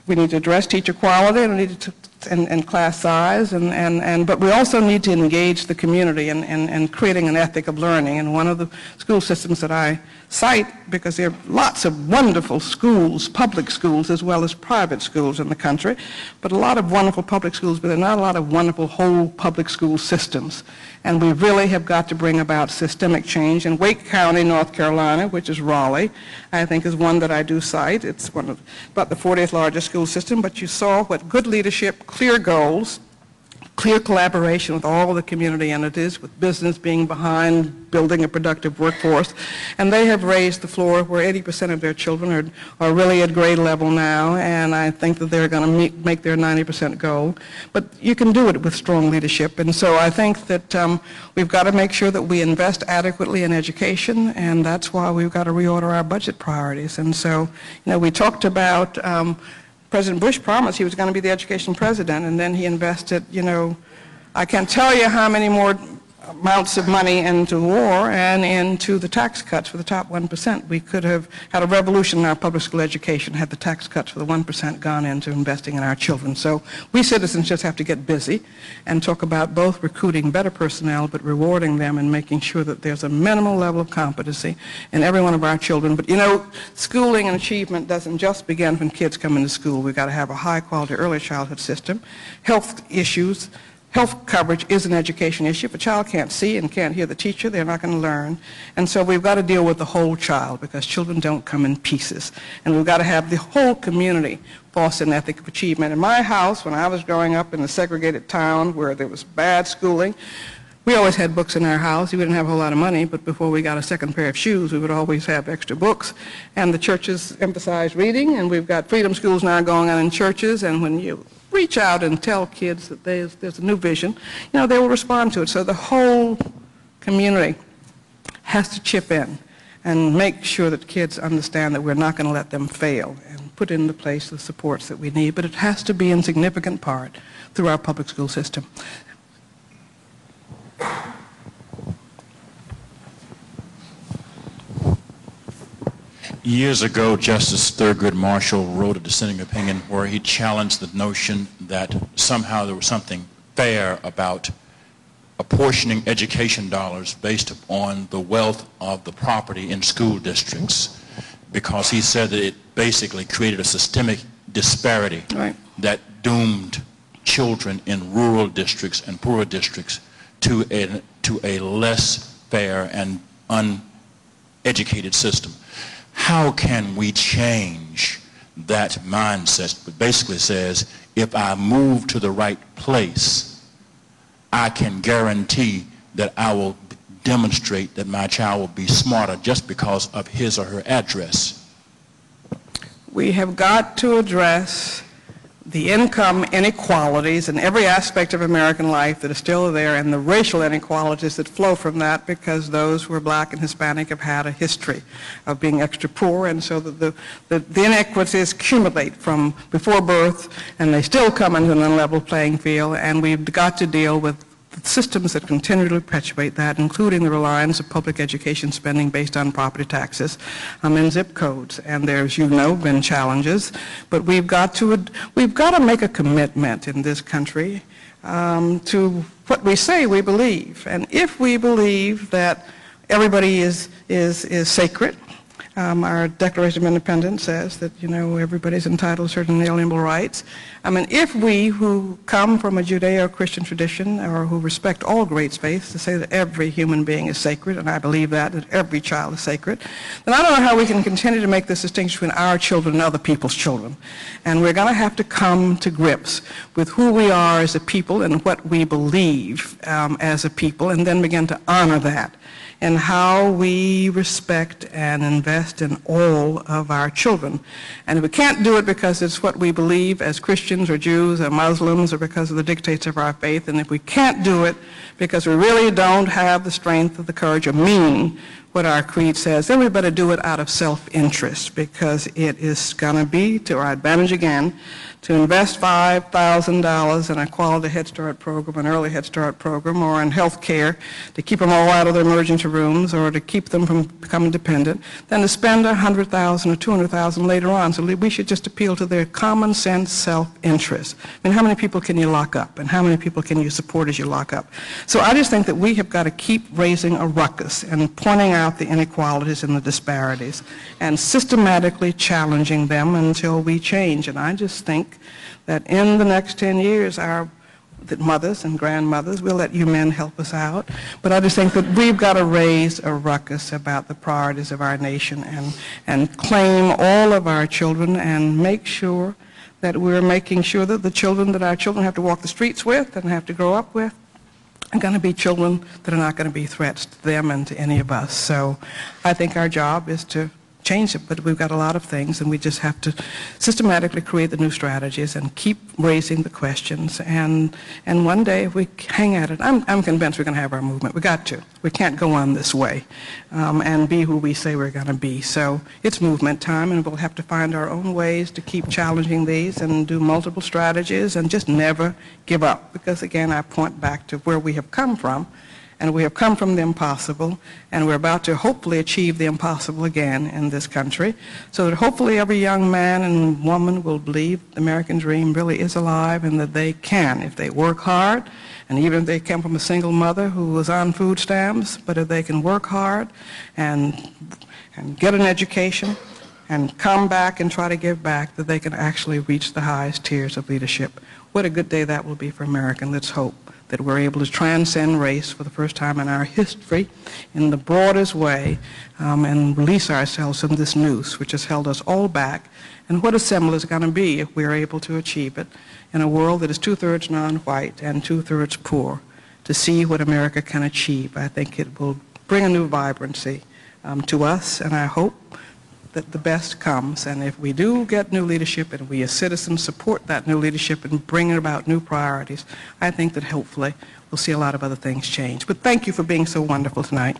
we need to address teacher quality, and we need to and, and class size, and, and, and, but we also need to engage the community in, in, in creating an ethic of learning. And one of the school systems that I cite, because there are lots of wonderful schools, public schools as well as private schools in the country, but a lot of wonderful public schools, but there are not a lot of wonderful whole public school systems. And we really have got to bring about systemic change. In Wake County, North Carolina, which is Raleigh, I think is one that I do cite. It's one of about the 40th largest school system, but you saw what good leadership, clear goals, clear collaboration with all the community entities, with business being behind building a productive workforce. And they have raised the floor where 80% of their children are, are really at grade level now, and I think that they're going to make their 90% goal. But you can do it with strong leadership, and so I think that um, we've got to make sure that we invest adequately in education, and that's why we've got to reorder our budget priorities. And so, you know, we talked about um, President Bush promised he was going to be the education president, and then he invested, you know, I can't tell you how many more amounts of money into war and into the tax cuts for the top 1%. We could have had a revolution in our public school education had the tax cuts for the 1% gone into investing in our children. So we citizens just have to get busy and talk about both recruiting better personnel but rewarding them and making sure that there's a minimal level of competency in every one of our children. But you know, schooling and achievement doesn't just begin when kids come into school. We've got to have a high quality early childhood system. Health issues Health coverage is an education issue. If a child can't see and can't hear the teacher, they're not going to learn. And so we've got to deal with the whole child because children don't come in pieces. And we've got to have the whole community foster an ethic of achievement. In my house, when I was growing up in a segregated town where there was bad schooling, we always had books in our house. We didn't have a whole lot of money, but before we got a second pair of shoes, we would always have extra books. And the churches emphasized reading, and we've got freedom schools now going on in churches. And when you reach out and tell kids that there's, there's a new vision, you know, they will respond to it. So the whole community has to chip in and make sure that kids understand that we're not going to let them fail and put into place the supports that we need. But it has to be in significant part through our public school system. Years ago, Justice Thurgood Marshall wrote a dissenting opinion where he challenged the notion that somehow there was something fair about apportioning education dollars based upon the wealth of the property in school districts because he said that it basically created a systemic disparity right. that doomed children in rural districts and poorer districts to a, to a less fair and uneducated system. How can we change that mindset? But basically says, if I move to the right place, I can guarantee that I will demonstrate that my child will be smarter just because of his or her address. We have got to address the income inequalities in every aspect of American life that are still there and the racial inequalities that flow from that because those who are black and Hispanic have had a history of being extra poor. And so the, the, the inequities accumulate from before birth and they still come into an unlevel playing field. And we've got to deal with systems that continually perpetuate that, including the reliance of public education spending based on property taxes um, and zip codes. And there's, you know, been challenges, but we've got to we've got to make a commitment in this country um, to what we say we believe. And if we believe that everybody is is is sacred um, our Declaration of Independence says that, you know, everybody's entitled to certain inalienable rights. I mean, if we who come from a Judeo-Christian tradition or who respect all great faiths to say that every human being is sacred, and I believe that, that every child is sacred, then I don't know how we can continue to make this distinction between our children and other people's children. And we're going to have to come to grips with who we are as a people and what we believe um, as a people and then begin to honor that and how we respect and invest in all of our children. And if we can't do it because it's what we believe as Christians or Jews or Muslims or because of the dictates of our faith, and if we can't do it because we really don't have the strength or the courage or mean what our creed says, then we better do it out of self-interest because it is going to be to our advantage again to invest $5,000 in a quality Head Start program, an early Head Start program, or in health care to keep them all out of their emergency rooms or to keep them from becoming dependent, than to spend 100,000 or 200,000 later on. So we should just appeal to their common sense self-interest. I mean, how many people can you lock up? And how many people can you support as you lock up? So I just think that we have got to keep raising a ruckus and pointing out the inequalities and the disparities and systematically challenging them until we change. And I just think that in the next 10 years, our that mothers and grandmothers, we'll let you men help us out. But I just think that we've got to raise a ruckus about the priorities of our nation and, and claim all of our children and make sure that we're making sure that the children that our children have to walk the streets with and have to grow up with are going to be children that are not going to be threats to them and to any of us. So I think our job is to change it, but we've got a lot of things, and we just have to systematically create the new strategies and keep raising the questions. And and one day, if we hang at it, I'm, I'm convinced we're going to have our movement. we got to. We can't go on this way um, and be who we say we're going to be. So it's movement time, and we'll have to find our own ways to keep challenging these and do multiple strategies and just never give up. Because, again, I point back to where we have come from and we have come from the impossible, and we're about to hopefully achieve the impossible again in this country, so that hopefully every young man and woman will believe the American dream really is alive and that they can, if they work hard, and even if they come from a single mother who was on food stamps, but if they can work hard and, and get an education and come back and try to give back, that they can actually reach the highest tiers of leadership. What a good day that will be for America, and let's hope that we're able to transcend race for the first time in our history in the broadest way um, and release ourselves from this noose which has held us all back. And what assembly is going to be if we're able to achieve it in a world that is two-thirds non-white and two-thirds poor to see what America can achieve. I think it will bring a new vibrancy um, to us, and I hope that the best comes. And if we do get new leadership and we as citizens support that new leadership and bring about new priorities, I think that hopefully we'll see a lot of other things change. But thank you for being so wonderful tonight.